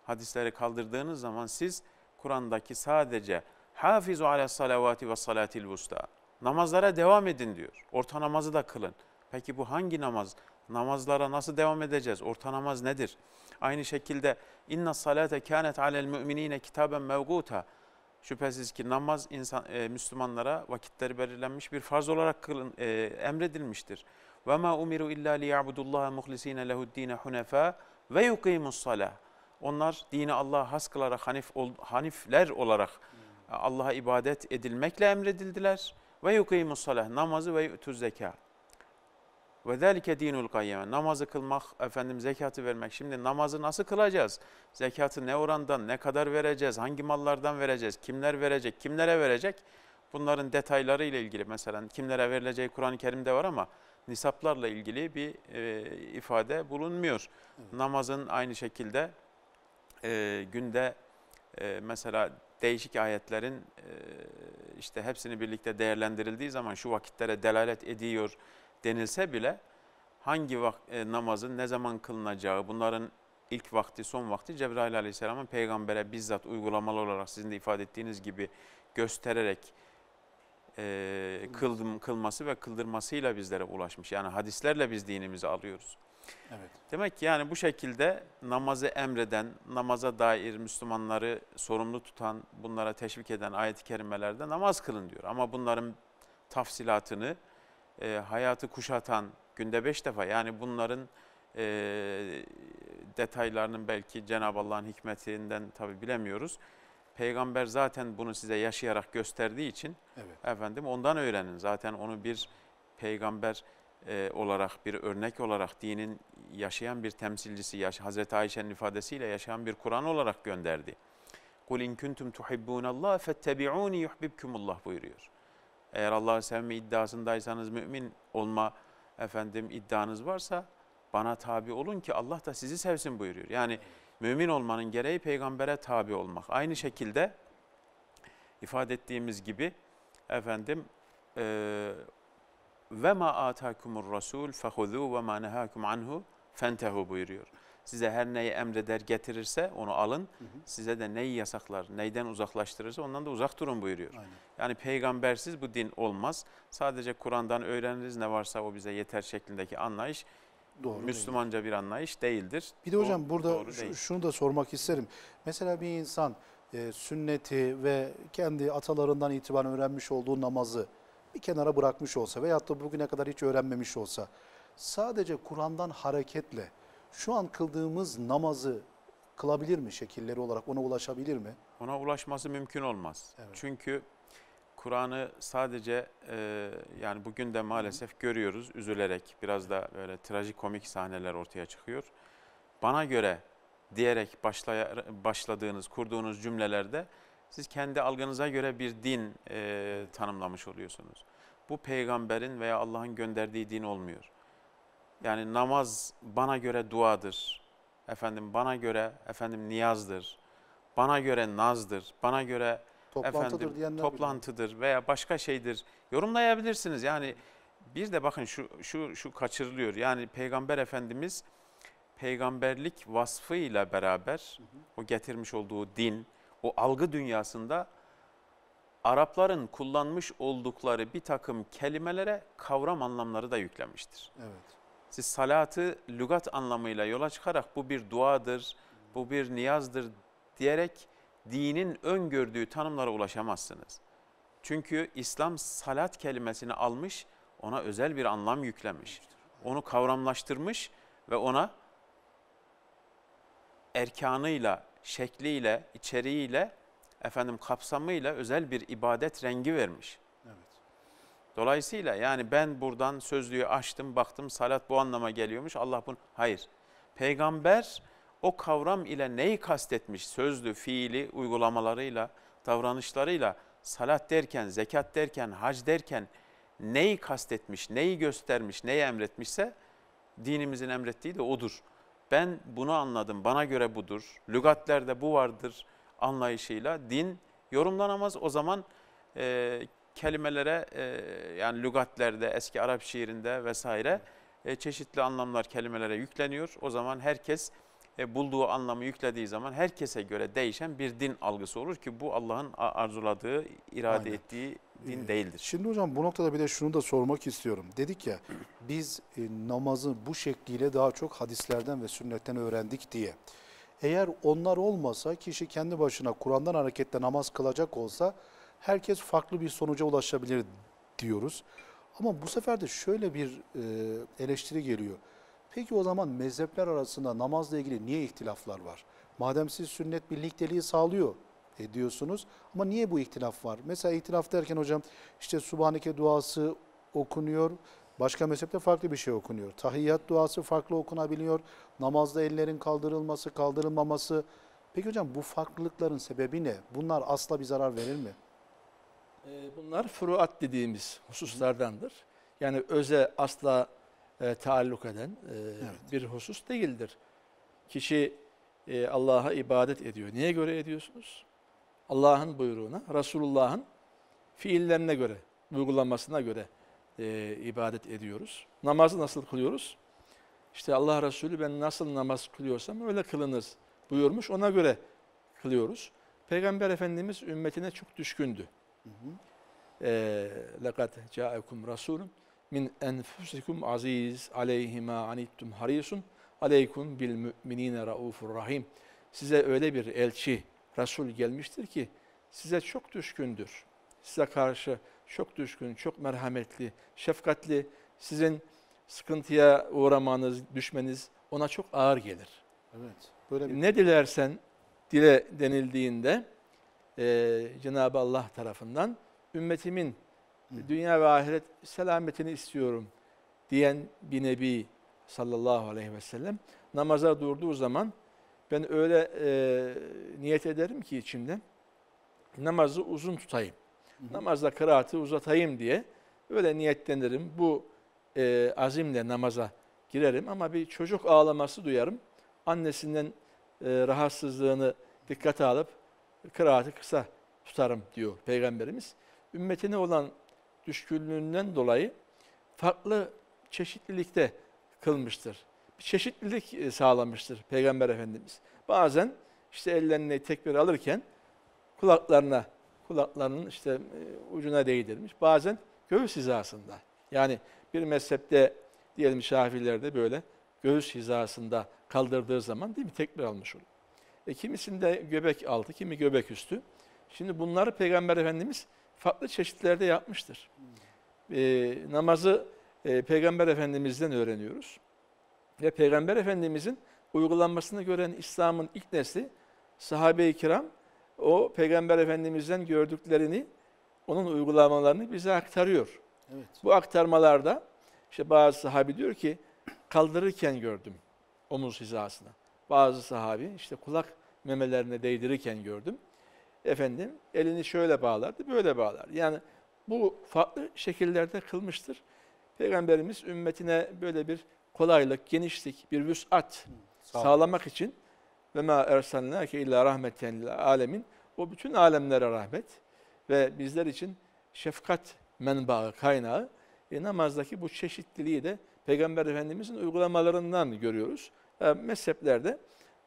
Speaker 2: Hadisleri kaldırdığınız zaman siz Kur'an'daki sadece hafizu ala salavati ve salatil vusta Namazlara devam edin diyor. Orta namazı da kılın. Peki bu hangi namaz? Namazlara nasıl devam edeceğiz? Orta namaz nedir? Aynı şekilde inna salate kânet alel müminine kitaben mevguta. Şüphesiz ki namaz insan e, Müslümanlara vakitleri belirlenmiş bir farz olarak kılın, e, emredilmiştir. Ve ma umiru illa liya'budullaha muhlisine lehu'd-dine hunefa ve yuqimus salah. Onlar dini Allah'a has kılarak hanif hanifler olarak Allah'a ibadet edilmekle emredildiler. Ve yuqimus salah namazı ve yu'tuz zeka. Ve zelike dinul kayyeme. Namazı kılmak, efendim zekatı vermek. Şimdi namazı nasıl kılacağız? Zekatı ne orandan, ne kadar vereceğiz, hangi mallardan vereceğiz, kimler verecek, kimlere verecek? Bunların detayları ile ilgili mesela kimlere verileceği Kur'an-ı Kerim'de var ama nisaplarla ilgili bir e, ifade bulunmuyor. Namazın aynı şekilde e, günde e, mesela değişik ayetlerin işte hepsini birlikte değerlendirildiği zaman şu vakitlere delalet ediyor denilse bile hangi namazın ne zaman kılınacağı, bunların ilk vakti, son vakti Cebrail Aleyhisselam'ın peygambere bizzat uygulamalı olarak sizin de ifade ettiğiniz gibi göstererek e, kıldım, kılması ve kıldırmasıyla bizlere ulaşmış. Yani hadislerle biz dinimizi alıyoruz.
Speaker 1: Evet.
Speaker 2: Demek ki yani bu şekilde namazı emreden, namaza dair Müslümanları sorumlu tutan, bunlara teşvik eden ayet-i kerimelerde namaz kılın diyor. Ama bunların tafsilatını e, hayatı kuşatan günde beş defa yani bunların e, detaylarının belki Cenab-ı Allah'ın hikmetinden tabi bilemiyoruz. Peygamber zaten bunu size yaşayarak gösterdiği için
Speaker 1: Evet.
Speaker 2: efendim ondan öğrenin. Zaten onu bir peygamber e, olarak, bir örnek olarak dinin yaşayan bir temsilcisi, yaş Hazreti Ayşe'nin ifadesiyle yaşayan bir Kur'an olarak gönderdi. Kul in kuntum tuhibbunallaha fettebi'uni yuhibbukumullah buyuruyor. Eğer Allah'ı sevme iddiasındaysanız mümin olma efendim iddianız varsa bana tabi olun ki Allah da sizi sevsin buyuruyor. Yani mümin olmanın gereği peygambere tabi olmak. Aynı şekilde ifade ettiğimiz gibi efendim eee ve ma atakumur rasul fehuzu ve ma nehakum anhu fentehu buyuruyor. Size her neyi emreder getirirse onu alın.
Speaker 1: Hı hı.
Speaker 2: Size de neyi yasaklar, neyden uzaklaştırırsa ondan da uzak durun buyuruyor.
Speaker 1: Aynen.
Speaker 2: Yani peygambersiz bu din olmaz. Sadece Kur'an'dan öğreniriz ne varsa o bize yeter şeklindeki anlayış
Speaker 1: Doğru. değil.
Speaker 2: Müslümanca bir anlayış değildir.
Speaker 1: Bir de
Speaker 2: O
Speaker 1: hocam burada şu-
Speaker 2: değil.
Speaker 1: şunu da sormak isterim. Mesela bir insan e, sünneti ve kendi atalarından itibaren öğrenmiş olduğu namazı bir kenara bırakmış olsa veyahut da bugüne kadar hiç öğrenmemiş olsa sadece Kur'an'dan hareketle şu an kıldığımız namazı kılabilir mi şekilleri olarak ona ulaşabilir mi?
Speaker 2: Ona ulaşması mümkün olmaz.
Speaker 1: Evet.
Speaker 2: Çünkü Kur'an'ı sadece e, yani bugün de maalesef görüyoruz üzülerek biraz da böyle trajikomik sahneler ortaya çıkıyor. Bana göre diyerek başlaya, başladığınız, kurduğunuz cümlelerde siz kendi algınıza göre bir din e, tanımlamış oluyorsunuz. Bu peygamberin veya Allah'ın gönderdiği din olmuyor. Yani namaz bana göre duadır. Efendim bana göre efendim niyazdır. Bana göre nazdır. Bana göre
Speaker 1: Toplantıdır
Speaker 2: efendim,
Speaker 1: bile.
Speaker 2: toplantıdır veya başka şeydir. Yorumlayabilirsiniz. Yani bir de bakın şu şu şu kaçırılıyor. Yani Peygamber Efendimiz peygamberlik vasfıyla beraber o getirmiş olduğu din, o algı dünyasında Arapların kullanmış oldukları bir takım kelimelere kavram anlamları da yüklemiştir.
Speaker 1: Evet.
Speaker 2: Siz salatı lügat anlamıyla yola çıkarak bu bir duadır, bu bir niyazdır diyerek dinin öngördüğü tanımlara ulaşamazsınız. Çünkü İslam salat kelimesini almış, ona özel bir anlam yüklemiş. Onu kavramlaştırmış ve ona erkanıyla, şekliyle, içeriğiyle, efendim kapsamıyla özel bir ibadet rengi vermiş.
Speaker 1: Evet.
Speaker 2: Dolayısıyla yani ben buradan sözlüğü açtım, baktım salat bu anlama geliyormuş. Allah bunu hayır. Peygamber o kavram ile neyi kastetmiş? Sözlü, fiili uygulamalarıyla, davranışlarıyla salat derken, zekat derken, hac derken neyi kastetmiş, neyi göstermiş, neyi emretmişse dinimizin emrettiği de odur. Ben bunu anladım, bana göre budur. Lügatlerde bu vardır anlayışıyla din yorumlanamaz. O zaman e, kelimelere e, yani lügatlerde, eski Arap şiirinde vesaire e, çeşitli anlamlar kelimelere yükleniyor. O zaman herkes bulduğu anlamı yüklediği zaman herkese göre değişen bir din algısı olur ki bu Allah'ın arzuladığı, irade
Speaker 1: Aynen.
Speaker 2: ettiği din
Speaker 1: Ee,
Speaker 2: değildir.
Speaker 1: Şimdi hocam bu noktada bir de şunu da sormak istiyorum. Dedik ya biz e, namazı bu şekliyle daha çok hadislerden ve sünnetten öğrendik diye. Eğer onlar olmasa kişi kendi başına Kur'an'dan hareketle namaz kılacak olsa herkes farklı bir sonuca ulaşabilir diyoruz. Ama bu sefer de şöyle bir e, eleştiri geliyor. Peki o zaman mezhepler arasında namazla ilgili niye ihtilaflar var? Madem siz sünnet birlikteliği sağlıyor e, diyorsunuz ama niye bu ihtilaf var? Mesela ihtilaf derken hocam işte Subhaneke duası okunuyor. Başka mezhepte farklı bir şey okunuyor. Tahiyyat duası farklı okunabiliyor. Namazda ellerin kaldırılması, kaldırılmaması. Peki hocam bu farklılıkların sebebi ne? Bunlar asla bir zarar verir mi?
Speaker 3: Ee, Bunlar furuat dediğimiz hususlardandır. Yani öze asla e, taalluk eden e, bir husus değildir. Kişi e, Allah'a ibadet ediyor. Niye göre ediyorsunuz? Allah'ın buyruğuna, Resulullah'ın fiillerine göre, uygulamasına göre e, ibadet ediyoruz. Namazı nasıl kılıyoruz? İşte Allah Resulü ben nasıl namaz kılıyorsam öyle kılınız buyurmuş. Ona göre kılıyoruz. Peygamber Efendimiz ümmetine çok düşkündü. لَقَدْ جَاءَكُمْ رَسُولٌ min enfusikum aziz aleyhima anittum harisun aleykum bil müminine raufur rahim. Size öyle bir elçi, Resul gelmiştir ki size çok düşkündür. Size karşı çok düşkün, çok merhametli, şefkatli. Sizin sıkıntıya uğramanız, düşmeniz ona çok ağır gelir.
Speaker 1: Evet. Böyle bir
Speaker 3: Ne dilersen dile denildiğinde e, Cenab-ı Allah tarafından ümmetimin dünya ve ahiret selametini istiyorum diyen bir nebi sallallahu aleyhi ve sellem namaza durduğu zaman ben öyle e, niyet ederim ki içimde namazı uzun tutayım. Namazda kıraatı uzatayım diye öyle niyetlenirim. Bu e, azimle namaza girerim ama bir çocuk ağlaması duyarım. Annesinden e, rahatsızlığını dikkate alıp kıraatı kısa tutarım diyor Peygamberimiz. Ümmetine olan düşkünlüğünden dolayı farklı çeşitlilikte kılmıştır. Bir çeşitlilik e, sağlamıştır Peygamber Efendimiz. Bazen işte ellerini tekbir alırken kulaklarına, kulaklarının işte e, ucuna değdirmiş. Bazen göğüs hizasında. Yani bir mezhepte diyelim Şafilerde böyle göğüs hizasında kaldırdığı zaman değil mi tekbir almış oluyor. E, kimisinde göbek altı, kimi göbek üstü. Şimdi bunları Peygamber Efendimiz farklı çeşitlerde yapmıştır. E, namazı e, Peygamber Efendimiz'den öğreniyoruz. Ve Peygamber Efendimiz'in uygulanmasını gören İslam'ın ilk nesli sahabe-i kiram o Peygamber Efendimiz'den gördüklerini, onun uygulamalarını bize aktarıyor.
Speaker 1: evet.
Speaker 3: Bu aktarmalarda işte bazı sahabi diyor ki kaldırırken gördüm omuz hizasına. bazı sahabi işte kulak memelerine değdirirken gördüm. Efendim elini şöyle bağlardı, böyle bağlar. Yani bu farklı şekillerde kılmıştır. Peygamberimiz ümmetine böyle bir kolaylık, genişlik, bir vüsat
Speaker 1: Sağ
Speaker 3: sağlamak için ve ma ersalnake illa rahmeten lil alemin o bütün alemlere rahmet ve bizler için şefkat menbaı, kaynağı e, namazdaki bu çeşitliliği de Peygamber Efendimizin uygulamalarından görüyoruz. E, mezheplerde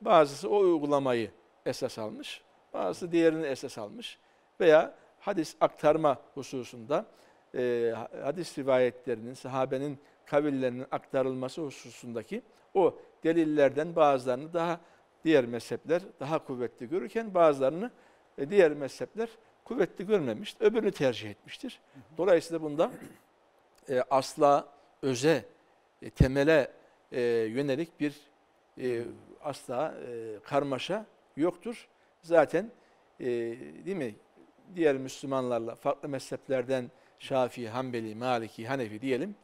Speaker 3: bazısı o uygulamayı esas almış, bazısı diğerini esas almış veya hadis aktarma hususunda e, hadis rivayetlerinin, sahabenin kavillerinin aktarılması hususundaki o delillerden bazılarını daha diğer mezhepler daha kuvvetli görürken bazılarını e, diğer mezhepler kuvvetli görmemiş, öbürünü tercih etmiştir. Dolayısıyla bunda e, asla öze, e, temele e, yönelik bir e, asla e, karmaşa yoktur. Zaten e, değil mi? Diğer Müslümanlarla farklı mezheplerden Şafii, Hanbeli, Maliki, Hanefi diyelim.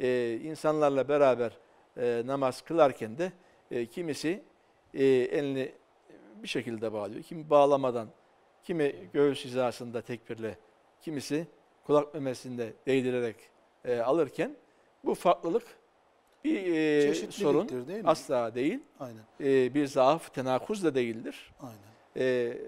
Speaker 3: E, insanlarla beraber e, namaz kılarken de e, kimisi e, elini bir şekilde bağlıyor. Kimi bağlamadan, kimi göğüs hizasında tekbirle, kimisi kulak memesinde değdirerek e, alırken bu farklılık bir e, sorun
Speaker 1: değil mi?
Speaker 3: asla değil.
Speaker 1: Aynen.
Speaker 3: E, bir zaaf, tenakuz da değildir.
Speaker 1: Aynen.
Speaker 3: E,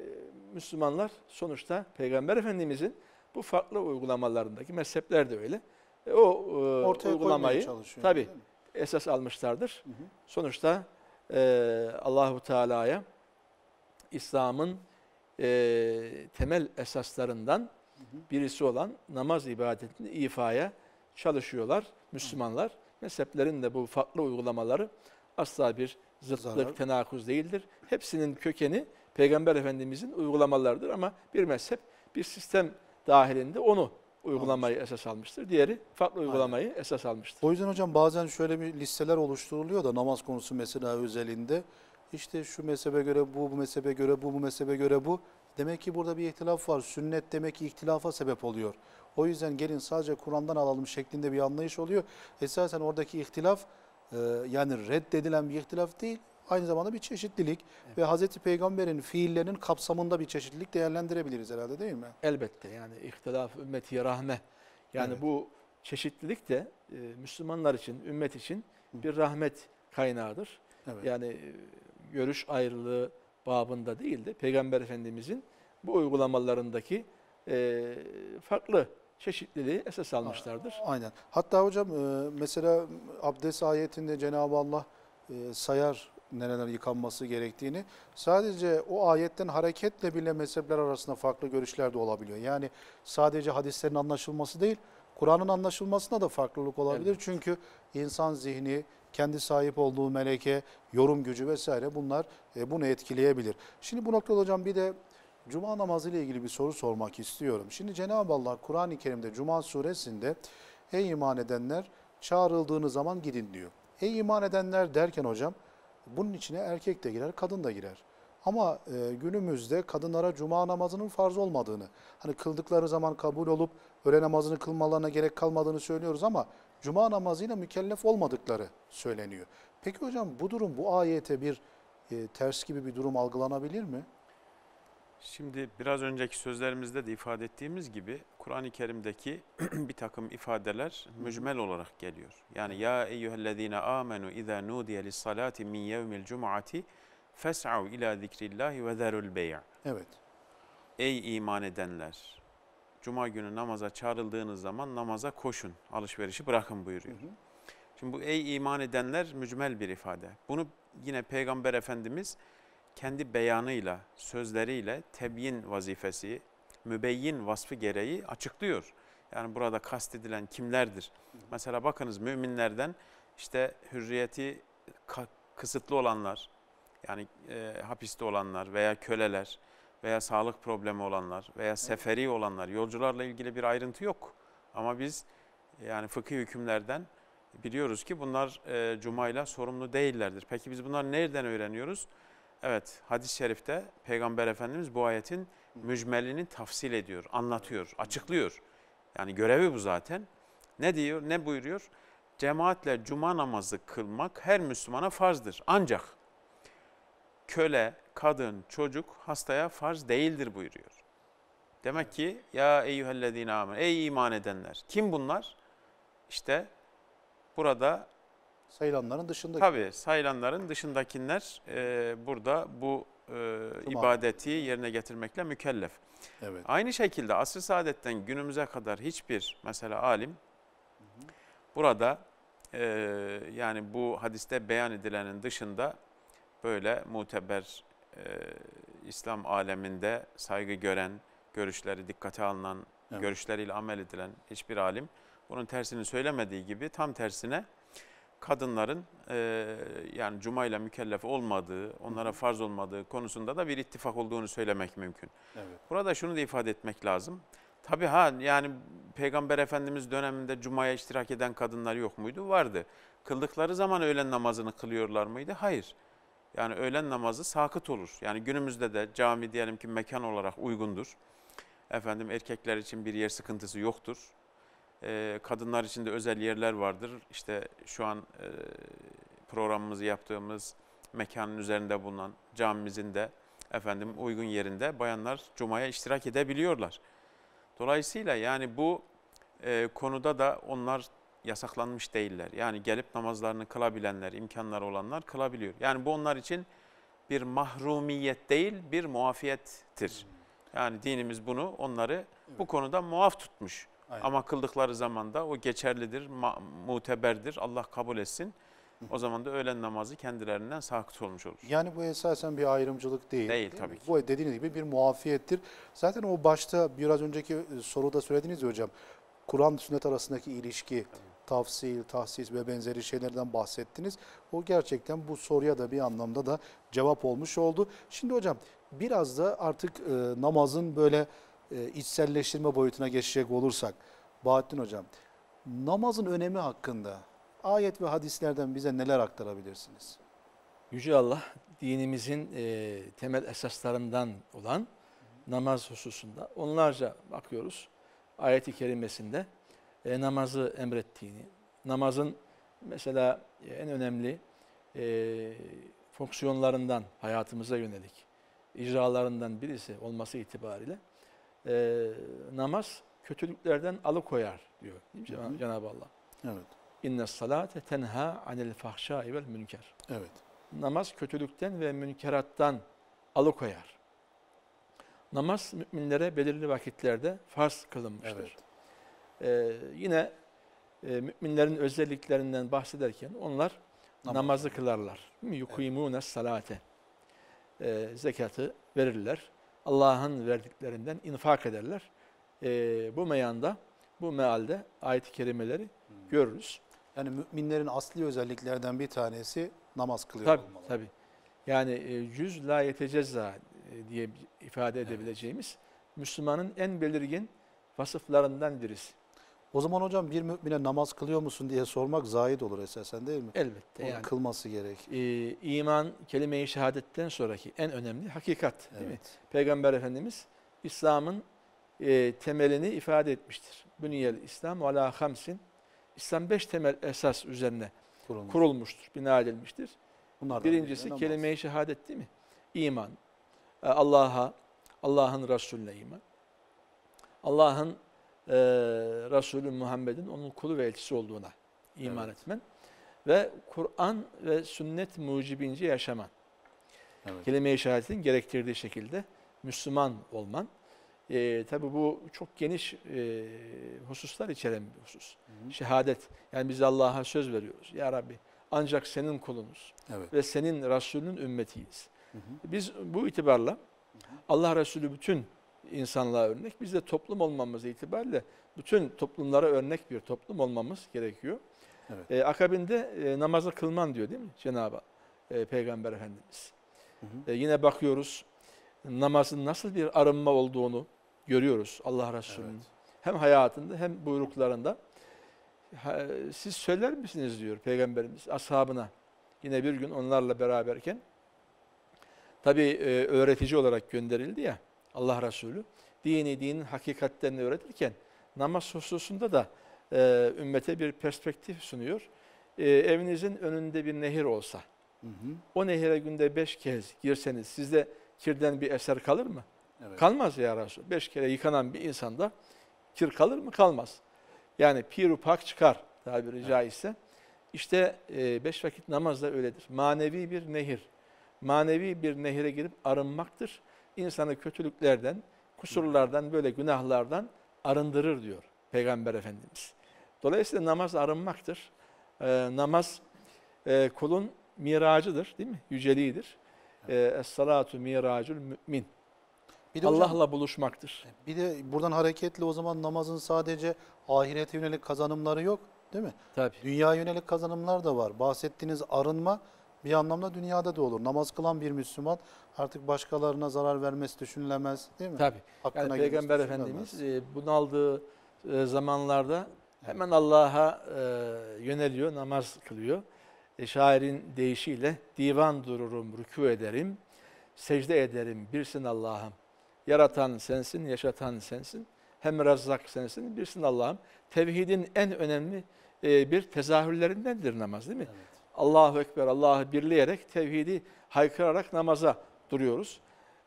Speaker 3: Müslümanlar sonuçta Peygamber Efendimizin bu farklı uygulamalarındaki mezhepler de öyle. E, o e,
Speaker 1: Ortaya
Speaker 3: uygulamayı
Speaker 1: mi?
Speaker 3: esas almışlardır.
Speaker 1: Hı hı.
Speaker 3: Sonuçta e, Allahu Teala'ya İslam'ın e, temel esaslarından birisi olan namaz ibadetini ifaya çalışıyorlar Müslümanlar. Mezheplerin de bu farklı uygulamaları asla bir zıtlık,
Speaker 1: Zarar.
Speaker 3: tenakuz değildir. Hepsinin kökeni Peygamber Efendimizin uygulamalarıdır ama bir mezhep bir sistem dahilinde onu uygulamayı esas almıştır. Diğeri farklı uygulamayı esas almıştır.
Speaker 1: O yüzden hocam bazen şöyle bir listeler oluşturuluyor da namaz konusu mesela özelinde. İşte şu mezhebe göre bu, bu mezhebe göre bu, bu mezhebe göre bu. Demek ki burada bir ihtilaf var. Sünnet demek ki ihtilafa sebep oluyor. O yüzden gelin sadece Kur'an'dan alalım şeklinde bir anlayış oluyor. Esasen oradaki ihtilaf e, yani reddedilen bir ihtilaf değil. Aynı zamanda bir çeşitlilik ve Hazreti Peygamber'in fiillerinin kapsamında bir çeşitlilik değerlendirebiliriz herhalde değil mi?
Speaker 3: Elbette yani ihtilaf ümmeti rahme. Yani
Speaker 1: Evet.
Speaker 3: bu çeşitlilik de e, Müslümanlar için, ümmet için bir rahmet kaynağıdır.
Speaker 1: Evet.
Speaker 3: Yani e, görüş ayrılığı babında değil de Peygamber Efendimizin bu uygulamalarındaki e, farklı çeşitliliği esas almışlardır.
Speaker 1: Aynen. Hatta hocam e, mesela abdest ayetinde Cenab-ı Allah e, sayar nereler yıkanması gerektiğini. Sadece o ayetten hareketle bile mezhepler arasında farklı görüşler de olabiliyor. Yani sadece hadislerin anlaşılması değil, Kur'an'ın anlaşılmasında da farklılık olabilir.
Speaker 3: Evet.
Speaker 1: Çünkü insan zihni, kendi sahip olduğu meleke, yorum gücü vesaire bunlar e, bunu etkileyebilir. Şimdi bu noktada hocam bir de Cuma namazı ile ilgili bir soru sormak istiyorum. Şimdi Cenab-ı Allah Kur'an-ı Kerim'de Cuma suresinde ey iman edenler çağrıldığınız zaman gidin diyor. Ey iman edenler derken hocam bunun içine erkek de girer, kadın da girer. Ama e, günümüzde kadınlara cuma namazının farz olmadığını, hani kıldıkları zaman kabul olup öğle namazını kılmalarına gerek kalmadığını söylüyoruz ama cuma namazıyla mükellef olmadıkları söyleniyor. Peki hocam bu durum bu ayete bir e, ters gibi bir durum algılanabilir mi?
Speaker 2: Şimdi biraz önceki sözlerimizde de ifade ettiğimiz gibi Kur'an-ı Kerim'deki (clears throat) bir takım ifadeler mücmel olarak geliyor. Yani ya eyyühellezine amenu iza nudiye lis-salati min yevmil cum'ati fes'au ila zikrillahi ve zerul bey'.
Speaker 1: Evet.
Speaker 2: Ey iman edenler! Cuma günü namaza çağrıldığınız zaman namaza koşun, alışverişi bırakın buyuruyor. Şimdi bu ey iman edenler mücmel bir ifade. Bunu yine Peygamber Efendimiz kendi beyanıyla, sözleriyle tebyin vazifesi, mübeyyin vasfı gereği açıklıyor. Yani burada kastedilen kimlerdir? Mesela bakınız müminlerden işte hürriyeti kısıtlı olanlar, yani e, hapiste olanlar veya köleler veya sağlık problemi olanlar veya seferi olanlar, yolcularla ilgili bir ayrıntı yok. Ama biz yani fıkıh hükümlerden biliyoruz ki bunlar e, cumayla sorumlu değillerdir. Peki biz bunları nereden öğreniyoruz? Evet, hadis-i şerifte Peygamber Efendimiz bu ayetin mücmelini tafsil ediyor, anlatıyor, açıklıyor. Yani görevi bu zaten. Ne diyor, ne buyuruyor? Cemaatle cuma namazı kılmak her Müslümana farzdır. Ancak köle, kadın, çocuk hastaya farz değildir buyuruyor. Demek ki ya eyyühellezine amen. Ey iman edenler. Kim bunlar? İşte burada
Speaker 1: Sayılanların dışındaki.
Speaker 2: tabi sayılanların dışındakiler e, burada bu e, ibadeti yerine getirmekle mükellef.
Speaker 1: Evet.
Speaker 2: Aynı şekilde asr-ı saadetten günümüze kadar hiçbir mesela alim burada e, yani bu hadiste beyan edilenin dışında böyle muteber e, İslam aleminde saygı gören, görüşleri dikkate alınan,
Speaker 1: Evet.
Speaker 2: görüşleriyle amel edilen hiçbir alim bunun tersini söylemediği gibi tam tersine kadınların e, yani cuma ile mükellef olmadığı, onlara farz olmadığı konusunda da bir ittifak olduğunu söylemek mümkün.
Speaker 1: Evet.
Speaker 2: Burada şunu da ifade etmek lazım. Tabii ha yani Peygamber Efendimiz döneminde Cuma'ya iştirak eden kadınlar yok muydu? Vardı. Kıldıkları zaman öğlen namazını kılıyorlar mıydı? Hayır. Yani öğlen namazı sakıt olur. Yani günümüzde de cami diyelim ki mekan olarak uygundur. Efendim erkekler için bir yer sıkıntısı yoktur. Ee, kadınlar için de özel yerler vardır. İşte şu an e, programımızı yaptığımız mekanın üzerinde bulunan camimizin de efendim uygun yerinde bayanlar cumaya iştirak edebiliyorlar. Dolayısıyla yani bu e, konuda da onlar yasaklanmış değiller. Yani gelip namazlarını kılabilenler, imkanları olanlar kılabiliyor. Yani bu onlar için bir mahrumiyet değil, bir muafiyettir. Yani dinimiz bunu onları bu konuda muaf tutmuş.
Speaker 1: Aynen.
Speaker 2: Ama kıldıkları zaman da o geçerlidir, muteberdir. Allah kabul etsin. O zaman da öğlen namazı kendilerinden sakıt olmuş olur.
Speaker 1: Yani bu esasen bir ayrımcılık değil.
Speaker 2: Değil,
Speaker 1: mi?
Speaker 2: tabii ki.
Speaker 1: Bu dediğiniz gibi bir muafiyettir. Zaten o başta biraz önceki e, soruda söylediniz ya hocam. Kur'an sünnet arasındaki ilişki, tafsil, tahsis ve benzeri şeylerden bahsettiniz. O gerçekten bu soruya da bir anlamda da cevap olmuş oldu. Şimdi hocam biraz da artık e, namazın böyle e, içselleştirme boyutuna geçecek olursak. Bahattin hocam, namazın önemi hakkında ayet ve hadislerden bize neler aktarabilirsiniz?
Speaker 3: Yüce Allah dinimizin e, temel esaslarından olan namaz hususunda onlarca bakıyoruz. Ayet-i kerimesinde e, namazı emrettiğini, namazın mesela en önemli e, fonksiyonlarından hayatımıza yönelik icralarından birisi olması itibariyle e, namaz kötülüklerden alıkoyar diyor. Cenab-ı Allah.
Speaker 1: Evet,
Speaker 3: İnne salate tenha anil fahşai vel münker
Speaker 1: evet.
Speaker 3: namaz kötülükten ve münkerattan alıkoyar. Namaz müminlere belirli vakitlerde farz kılınmıştır. Ee, yine e, müminlerin özelliklerinden bahsederken onlar
Speaker 1: Namaz.
Speaker 3: namazı kılarlar. Yukimune salate. Ee, zekatı verirler. Allah'ın verdiklerinden infak ederler. Ee, bu meyanda, bu mealde ayet-i kerimeleri
Speaker 1: Hmm.
Speaker 3: görürüz.
Speaker 1: Yani müminlerin asli özelliklerden bir tanesi namaz kılıyor
Speaker 3: Tabii
Speaker 1: olmaları.
Speaker 3: tabii. Yani e, yüz la yetecezza e, diye ifade edebileceğimiz Müslümanın en belirgin vasıflarından birisi.
Speaker 1: O zaman hocam bir mümine namaz kılıyor musun diye sormak zahid olur esasen değil mi?
Speaker 3: Elbette
Speaker 1: Onu
Speaker 3: yani.
Speaker 1: kılması gerek.
Speaker 3: e, iman kelime-i şehadetten sonraki en önemli hakikat değil mi? Peygamber Efendimiz İslam'ın e, temelini ifade etmiştir. Büniyel İslam ala hamsin. İslam beş temel esas üzerine
Speaker 1: Kurulmuş.
Speaker 3: kurulmuştur, bina edilmiştir.
Speaker 1: Bunlardan
Speaker 3: Birincisi kelime-i şehadet değil mi? İman. E, Allah'a, Allah'ın Resulüne iman. Allah'ın e, Resulü Muhammed'in onun kulu ve elçisi olduğuna iman
Speaker 1: Evet.
Speaker 3: etmen. Ve Kur'an ve sünnet mucibince yaşaman.
Speaker 1: Evet.
Speaker 3: Kelime-i şehadetin gerektirdiği şekilde Müslüman olman. E, Tabi bu çok geniş e, hususlar içeren bir husus.
Speaker 1: Hı hı.
Speaker 3: Şehadet. Yani biz Allah'a söz veriyoruz. Ya Rabbi ancak senin kulunuz
Speaker 1: Evet.
Speaker 3: ve senin Resulünün ümmetiyiz.
Speaker 1: Hı hı.
Speaker 3: Biz bu itibarla Allah Resulü bütün insanlığa örnek, biz de toplum olmamız itibariyle bütün toplumlara örnek bir toplum olmamız gerekiyor.
Speaker 1: Evet.
Speaker 3: Ee, akabinde e, namazı kılman diyor değil mi Cenab-ı e, Peygamber Efendimiz.
Speaker 1: Hı hı.
Speaker 3: E, yine bakıyoruz namazın nasıl bir arınma olduğunu görüyoruz Allah Resulü'nün.
Speaker 1: Evet.
Speaker 3: Hem hayatında hem buyruklarında. Ha, Siz söyler misiniz diyor Peygamberimiz ashabına. Yine bir gün onlarla beraberken. Tabi öğretici olarak gönderildi ya Allah Resulü. Dini dinin hakikatlerini öğretirken namaz hususunda da e, ümmete bir perspektif sunuyor. E, evinizin önünde bir nehir olsa,
Speaker 1: Hı hı.
Speaker 3: O nehire günde beş kez girseniz sizde kirden bir eser kalır mı?
Speaker 1: Evet.
Speaker 3: Kalmaz ya Resul. Beş kere yıkanan bir insanda kir kalır mı? Kalmaz. Yani piru pak çıkar tabiri caizse. İşte e, beş vakit namaz da öyledir. Manevi bir nehir. Manevi bir nehire girip arınmaktır. İnsanı kötülüklerden, kusurlardan, böyle günahlardan arındırır diyor Peygamber Efendimiz. Dolayısıyla namaz arınmaktır. E, namaz e, kulun miracıdır değil mi? Yüceliğidir. E, Es-salatu miracul mümin.
Speaker 1: Bir de hocam,
Speaker 3: Allah'la buluşmaktır.
Speaker 1: bir de buradan hareketle o zaman namazın sadece ahirete yönelik kazanımları yok değil mi?
Speaker 3: Tabii.
Speaker 1: Dünya yönelik kazanımlar da var. Bahsettiğiniz arınma bir anlamda dünyada da olur. Namaz kılan bir Müslüman artık başkalarına zarar vermesi düşünülemez değil mi?
Speaker 3: Tabii.
Speaker 1: Hakkına
Speaker 3: Yani Peygamber. Efendimiz e, bunaldığı e, zamanlarda hemen Allah'a e, yöneliyor, namaz kılıyor. E, şairin deyişiyle divan dururum, rükû ederim, secde ederim, birsin Allah'ım. Yaratan sensin, yaşatan sensin. Hem Razzak sensin, birsin Allah'ım. Tevhidin en önemli e, bir tezahürlerindendir namaz değil mi?
Speaker 1: Evet.
Speaker 3: Allahu Ekber, Allah'ı birleyerek, tevhidi haykırarak namaza duruyoruz.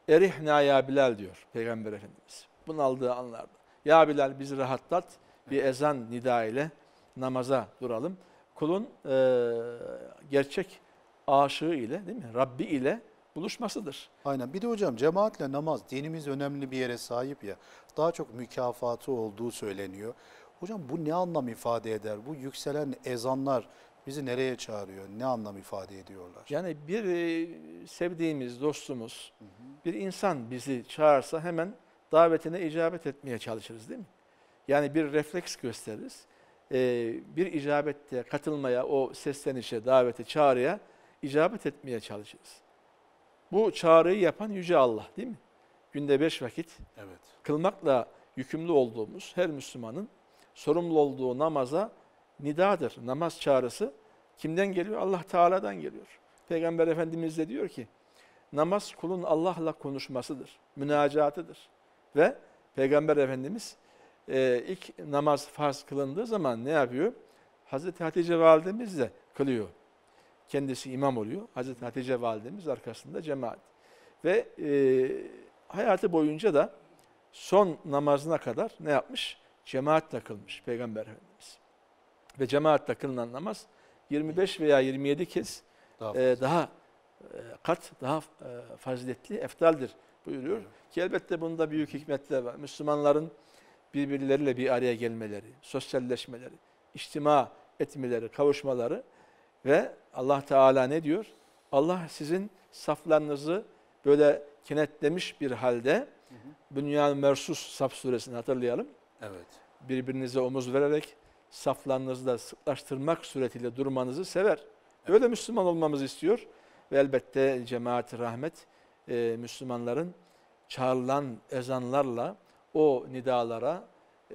Speaker 3: Erihna ya Bilal diyor Peygamber Efendimiz. Bunaldığı anlarda. Ya Bilal bizi rahatlat, bir ezan nida ile namaza duralım. Kulun e, gerçek aşığı ile değil mi? Rabbi ile buluşmasıdır.
Speaker 1: Aynen. Bir de hocam cemaatle namaz dinimiz önemli bir yere sahip ya. Daha çok mükafatı olduğu söyleniyor. Hocam bu ne anlam ifade eder? Bu yükselen ezanlar bizi nereye çağırıyor? Ne anlam ifade ediyorlar?
Speaker 3: Yani bir e, sevdiğimiz dostumuz, bir insan bizi çağırsa hemen davetine icabet etmeye çalışırız değil mi? Yani bir refleks gösteririz. E, bir icabette katılmaya, o seslenişe, davete, çağrıya icabet etmeye çalışırız. Bu çağrıyı yapan Yüce Allah değil mi? Günde beş vakit
Speaker 1: Evet.
Speaker 3: kılmakla yükümlü olduğumuz her Müslümanın sorumlu olduğu namaza nidadır. Namaz çağrısı kimden geliyor? Allah Teala'dan geliyor. Peygamber Efendimiz de diyor ki namaz kulun Allah'la konuşmasıdır, münacatıdır. Ve Peygamber Efendimiz e, ilk namaz farz kılındığı zaman ne yapıyor? Hazreti Hatice validemiz de kılıyor. Kendisi imam oluyor. Hazreti Hatice validemiz arkasında cemaat. Ve e, hayatı boyunca da son namazına kadar ne yapmış? Cemaatle kılmış Peygamber Efendimiz. Ve cemaatle kılınan namaz 25 veya 27 kez
Speaker 1: Daha
Speaker 3: e, daha e, kat daha e, faziletli, eftaldir buyuruyor.
Speaker 1: Evet.
Speaker 3: Ki elbette bunda büyük hikmetler var. Müslümanların birbirleriyle bir araya gelmeleri, sosyalleşmeleri, içtima etmeleri, kavuşmaları ve Allah Teala ne diyor? Allah sizin saflarınızı böyle kenetlemiş bir halde Bünyan Mersus Saf suresini hatırlayalım.
Speaker 1: Evet.
Speaker 3: Birbirinize omuz vererek saflarınızda sıklaştırmak suretiyle durmanızı sever. Öyle Müslüman olmamızı istiyor. Ve elbette cemaat rahmet e, Müslümanların çağrılan ezanlarla o nidalara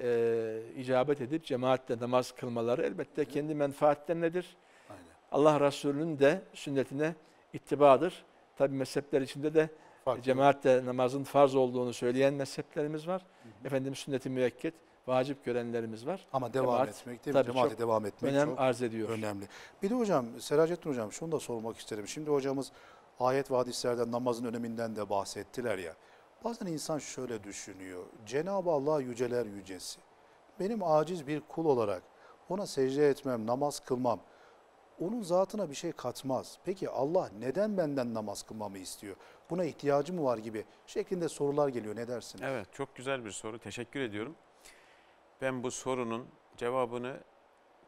Speaker 3: e, icabet edip cemaatle namaz kılmaları elbette kendi menfaatlerinedir.
Speaker 1: Aynen.
Speaker 3: Allah Resulü'nün de sünnetine ittibadır. Tabi mezhepler içinde de
Speaker 1: Farklı.
Speaker 3: cemaatle namazın farz olduğunu söyleyen mezheplerimiz var. Efendim sünnet-i müekket, vacip görenlerimiz var.
Speaker 1: Ama devam
Speaker 3: Cemaat,
Speaker 1: etmek değil mi?
Speaker 3: tabii
Speaker 1: Cemaate
Speaker 3: çok
Speaker 1: devam etmek
Speaker 3: Önem
Speaker 1: çok
Speaker 3: arz ediyor.
Speaker 1: önemli. Bir de hocam, Seracettin hocam şunu da sormak isterim. Şimdi hocamız ayet ve hadislerden namazın öneminden de bahsettiler ya. Bazen insan şöyle düşünüyor. Cenab-ı Allah yüceler yücesi. Benim aciz bir kul olarak ona secde etmem, namaz kılmam onun zatına bir şey katmaz. Peki Allah neden benden namaz kılmamı istiyor? Buna ihtiyacı mı var gibi şeklinde sorular geliyor. Ne dersiniz?
Speaker 2: Evet, çok güzel bir soru. Teşekkür ediyorum. Ben bu sorunun cevabını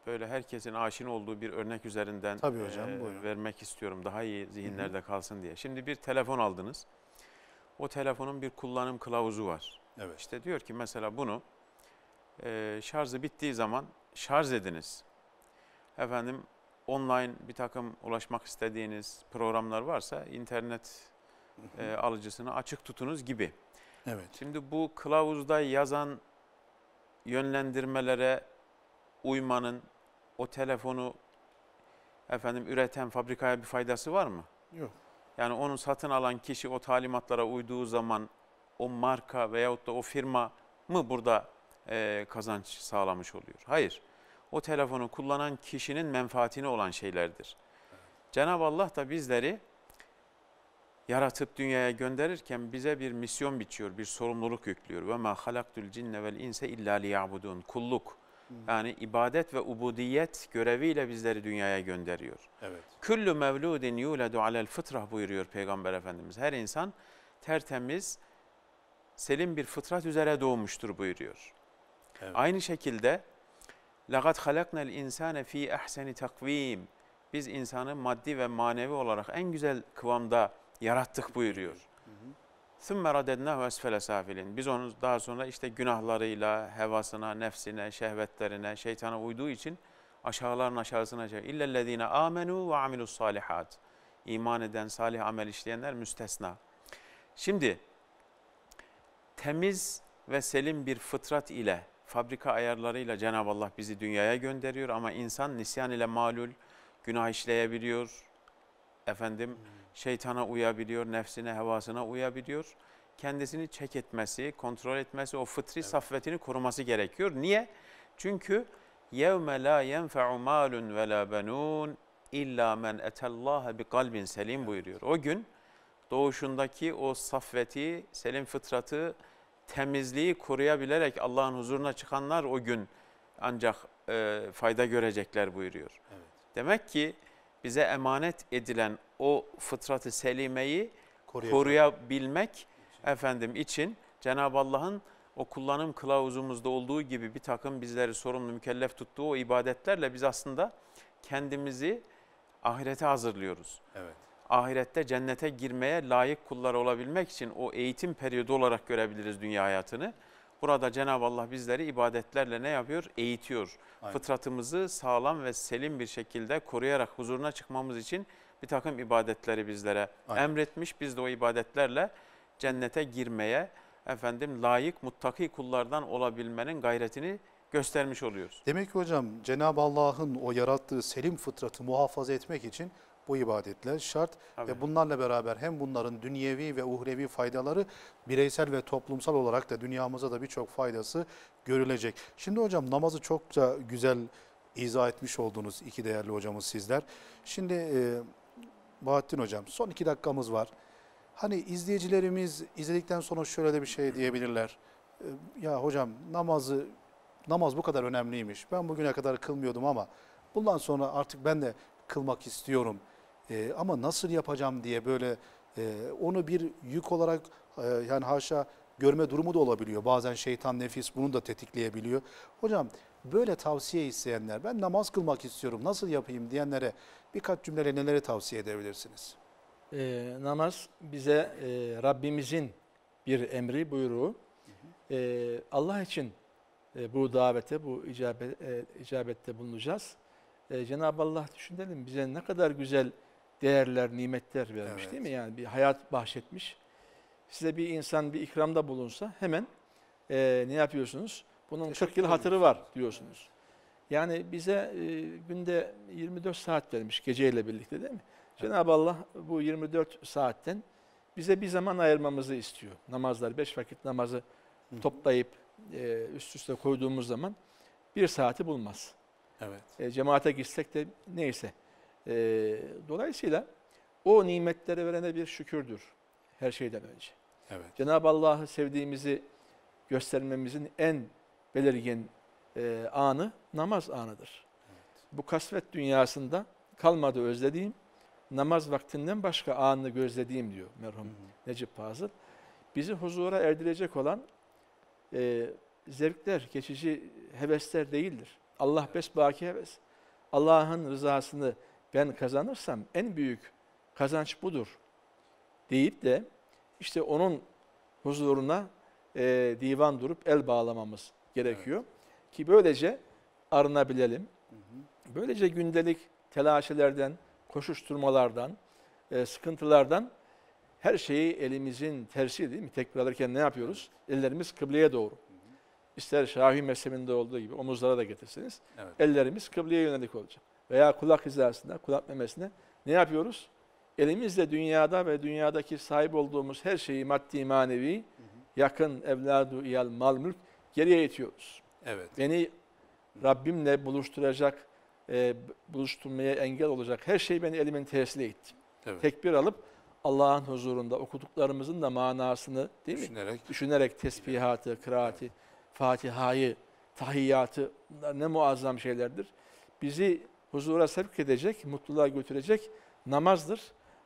Speaker 2: böyle herkesin aşina olduğu bir örnek üzerinden
Speaker 1: Tabii hocam, buyurun.
Speaker 2: vermek istiyorum. Daha iyi zihinlerde kalsın diye. Şimdi bir telefon aldınız. O telefonun bir kullanım kılavuzu var.
Speaker 1: Evet.
Speaker 2: İşte diyor ki mesela bunu eee şarjı bittiği zaman şarj ediniz. Efendim online bir takım ulaşmak istediğiniz programlar varsa internet eee, alıcısını açık tutunuz gibi.
Speaker 1: Evet.
Speaker 2: Şimdi bu kılavuzda yazan yönlendirmelere uymanın o telefonu efendim üreten fabrikaya bir faydası var mı?
Speaker 1: Yok.
Speaker 2: Yani onu satın alan kişi o talimatlara uyduğu zaman o marka veyahut da o firma mı burada eee, kazanç sağlamış oluyor? Hayır. O telefonu kullanan kişinin menfaatine olan şeylerdir. Cenab-ı Allah da bizleri yaratıp dünyaya gönderirken bize bir misyon biçiyor, bir sorumluluk yüklüyor. Ve ma halaktul cinne vel inse illa liyabudun. Kulluk yani ibadet ve ubudiyet göreviyle bizleri dünyaya gönderiyor.
Speaker 1: Evet.
Speaker 2: Küllü mevludin yuledu alel fıtrah buyuruyor Peygamber Efendimiz. Her insan tertemiz, selim bir fıtrat üzere doğmuştur buyuruyor.
Speaker 1: Evet.
Speaker 2: Aynı şekilde لَقَدْ خَلَقْنَا الْاِنْسَانَ ف۪ي اَحْسَنِ takvim. Biz insanı maddi ve manevi olarak en güzel kıvamda yarattık buyuruyor. ثُمَّ رَدَدْنَهُ أَسْفَلَ سَافِلٍ Biz onu daha sonra işte günahlarıyla, hevasına, nefsine, şehvetlerine, şeytana uyduğu için aşağıların aşağısına aşağı. اِلَّا الَّذ۪ينَ آمَنُوا وَعَمِلُوا الصَّالِحَاتِ İman eden, salih amel işleyenler müstesna. Şimdi temiz ve selim bir fıtrat ile, fabrika ayarlarıyla Cenab-ı Allah bizi dünyaya gönderiyor ama insan nisyan ile malul, günah işleyebiliyor, efendim... Hmm şeytana uyabiliyor, nefsine, hevasına uyabiliyor. Kendisini çek etmesi, kontrol etmesi, o fıtri evet. safvetini koruması gerekiyor. Niye? Çünkü yevme la yenfe'u malun ve la benun illa men etellâhe bi kalbin selim buyuruyor. O gün doğuşundaki o safveti, selim fıtratı, temizliği koruyabilerek Allah'ın huzuruna çıkanlar o gün ancak e, fayda görecekler buyuruyor.
Speaker 1: Evet.
Speaker 2: Demek ki bize emanet edilen o fıtratı selimeyi koruyabilmek efendim için Cenab-ı Allah'ın o kullanım kılavuzumuzda olduğu gibi bir takım bizleri sorumlu mükellef tuttuğu o ibadetlerle biz aslında kendimizi ahirete hazırlıyoruz.
Speaker 1: Evet.
Speaker 2: Ahirette cennete girmeye layık kullar olabilmek için o eğitim periyodu olarak görebiliriz dünya hayatını. Burada Cenab-ı Allah bizleri ibadetlerle ne yapıyor? Eğitiyor.
Speaker 1: Aynen.
Speaker 2: Fıtratımızı sağlam ve selim bir şekilde koruyarak huzuruna çıkmamız için bir takım ibadetleri bizlere
Speaker 1: Aynen.
Speaker 2: emretmiş. Biz de o ibadetlerle cennete girmeye efendim layık muttaki kullardan olabilmenin gayretini göstermiş oluyoruz.
Speaker 1: Demek ki hocam Cenab-ı Allah'ın o yarattığı selim fıtratı muhafaza etmek için bu ibadetler şart
Speaker 2: Tabii.
Speaker 1: ve bunlarla beraber hem bunların dünyevi ve uhrevi faydaları bireysel ve toplumsal olarak da dünyamıza da birçok faydası görülecek. Şimdi hocam namazı çokça güzel izah etmiş oldunuz iki değerli hocamız sizler. Şimdi e, Bahattin hocam son iki dakikamız var. Hani izleyicilerimiz izledikten sonra şöyle de bir şey diyebilirler. E, Ya hocam namazı namaz bu kadar önemliymiş. Ben bugüne kadar kılmıyordum ama bundan sonra artık ben de kılmak istiyorum. Ee, ama nasıl yapacağım diye böyle e, onu bir yük olarak e, yani haşa görme durumu da olabiliyor. Bazen şeytan nefis bunu da tetikleyebiliyor. Hocam böyle tavsiye isteyenler ben namaz kılmak istiyorum nasıl yapayım diyenlere birkaç cümleyle neleri tavsiye edebilirsiniz?
Speaker 3: Ee, namaz bize e, Rabbimizin bir emri, buyruğu. Ee, Allah için e, bu davete, bu icabet, e, icabette bulunacağız. E, Cenab-ı Allah düşünelim bize ne kadar güzel değerler, nimetler vermiş
Speaker 1: Evet.
Speaker 3: değil mi? Yani bir hayat bahşetmiş. Size bir insan bir ikramda bulunsa hemen e, ne yapıyorsunuz? Bunun 40
Speaker 1: Teşekkür
Speaker 3: yıl hatırı var diyorsunuz. Yani bize e, günde 24 saat vermiş geceyle birlikte değil mi? Cenab-ı Allah bu 24 saatten bize bir zaman ayırmamızı istiyor. Namazlar, beş vakit namazı toplayıp e, üst üste koyduğumuz zaman bir saati bulmaz.
Speaker 1: Evet.
Speaker 3: E, cemaate gitsek de neyse. E, dolayısıyla o nimetleri verene bir şükürdür her şeyden önce.
Speaker 1: Evet.
Speaker 3: Cenab-ı Allah'ı sevdiğimizi göstermemizin en belirgin e, anı namaz anıdır. Bu kasvet dünyasında kalmadı özlediğim, namaz vaktinden başka anını gözlediğim diyor merhum Necip Fazıl. Bizi huzura erdirecek olan e, zevkler, geçici hevesler değildir. Allah besbaki heves. Allah'ın rızasını ben kazanırsam en büyük kazanç budur deyip de işte onun huzuruna e, divan durup el bağlamamız gerekiyor. Ki böylece arınabilelim. Böylece gündelik telaşelerden, koşuşturmalardan, e, sıkıntılardan her şeyi elimizin tersi değil mi? Tekbir alırken ne yapıyoruz? Ellerimiz kıbleye doğru. İster Şafii mezhebinde olduğu gibi omuzlara da getirseniz
Speaker 1: Evet.
Speaker 3: ellerimiz kıbleye yönelik olacak. Veya kulak hizasında, kulak memesine ne yapıyoruz? Elimizle dünyada ve dünyadaki sahip olduğumuz her şeyi maddi manevi, yakın, evladu, iyal, mal, mülk geriye itiyoruz.
Speaker 1: Evet.
Speaker 3: Beni Rabbimle buluşturacak e, buluşturmaya engel olacak her şeyi ben elimin tersiyle ettim.
Speaker 1: Evet.
Speaker 3: Tekbir alıp Allah'ın huzurunda okuduklarımızın da manasını değil mi?
Speaker 1: Düşünerek
Speaker 3: Düşünerek tesbihatı, kıraati, Fatiha'yı, tahiyyatı bunlar ne muazzam şeylerdir. Bizi huzura sevk edecek, mutluluğa götürecek namazdır.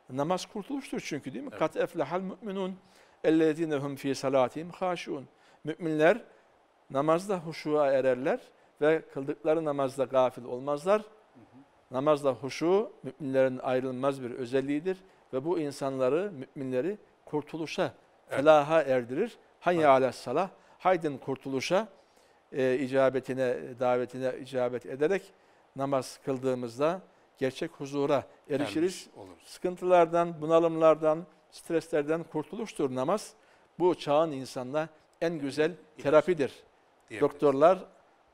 Speaker 3: Namaz kurtuluştur çünkü değil mi?
Speaker 1: Evet.
Speaker 3: Kat eflehal müminun ellezine hum fi salatihim haşun. Müminler namazda huşuğa ererler ve kıldıkları namazda gafil olmazlar. Namazda huşu müminlerin ayrılmaz bir özelliğidir ve bu insanları, müminleri kurtuluşa,
Speaker 1: Evet.
Speaker 3: felaha erdirir. Hayya ala salah, haydin kurtuluşa, e, icabetine, davetine icabet ederek namaz kıldığımızda gerçek huzura erişiriz. Sıkıntılardan, bunalımlardan, streslerden kurtuluştur namaz. Bu çağın insanına en güzel terapidir. Doktorlar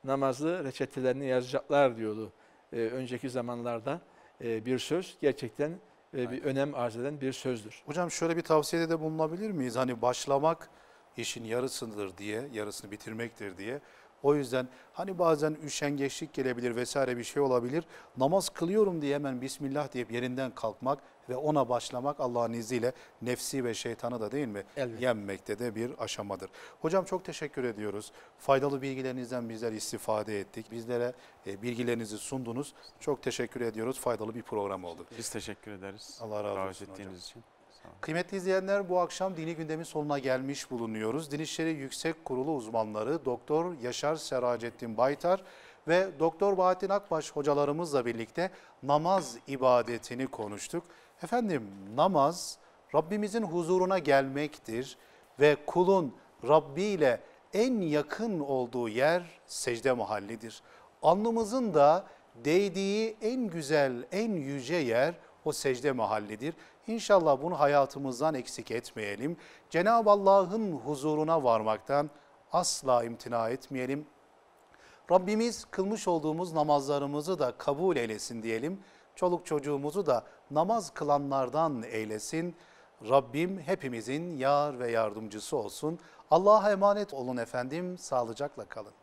Speaker 3: namazı reçetelerini yazacaklar diyordu e, önceki zamanlarda. E, bir söz gerçekten e, bir
Speaker 1: Aynen.
Speaker 3: önem arz eden bir sözdür.
Speaker 1: Hocam şöyle bir tavsiyede de bulunabilir miyiz? Hani başlamak işin yarısıdır diye, yarısını bitirmektir diye. O yüzden hani bazen üşengeçlik gelebilir vesaire bir şey olabilir. Namaz kılıyorum diye hemen Bismillah deyip yerinden kalkmak ve ona başlamak Allah'ın izniyle nefsi ve şeytanı da değil mi?
Speaker 3: Elbette.
Speaker 1: Yenmekte de bir aşamadır. Hocam çok teşekkür ediyoruz. Faydalı bilgilerinizden bizler istifade ettik. Bizlere e, bilgilerinizi sundunuz. Çok teşekkür ediyoruz. Faydalı bir program oldu.
Speaker 2: Biz teşekkür ederiz.
Speaker 1: Allah razı
Speaker 2: Davet
Speaker 1: olsun hocam.
Speaker 2: ettiğiniz için. Sağ olun.
Speaker 1: Kıymetli izleyenler bu akşam dini gündemin sonuna gelmiş bulunuyoruz. Din İşleri Yüksek Kurulu uzmanları Doktor Yaşar Seracettin Baytar ve Doktor Bahattin Akbaş hocalarımızla birlikte namaz ibadetini konuştuk. Efendim namaz Rabbimizin huzuruna gelmektir ve kulun Rabbi ile en yakın olduğu yer secde mahallidir. Alnımızın da değdiği en güzel, en yüce yer o secde mahallidir. İnşallah bunu hayatımızdan eksik etmeyelim. Cenab-ı Allah'ın huzuruna varmaktan asla imtina etmeyelim. Rabbimiz kılmış olduğumuz namazlarımızı da kabul eylesin diyelim. Çoluk çocuğumuzu da namaz kılanlardan eylesin. Rabbim hepimizin yar ve yardımcısı olsun. Allah'a emanet olun efendim. Sağlıcakla kalın.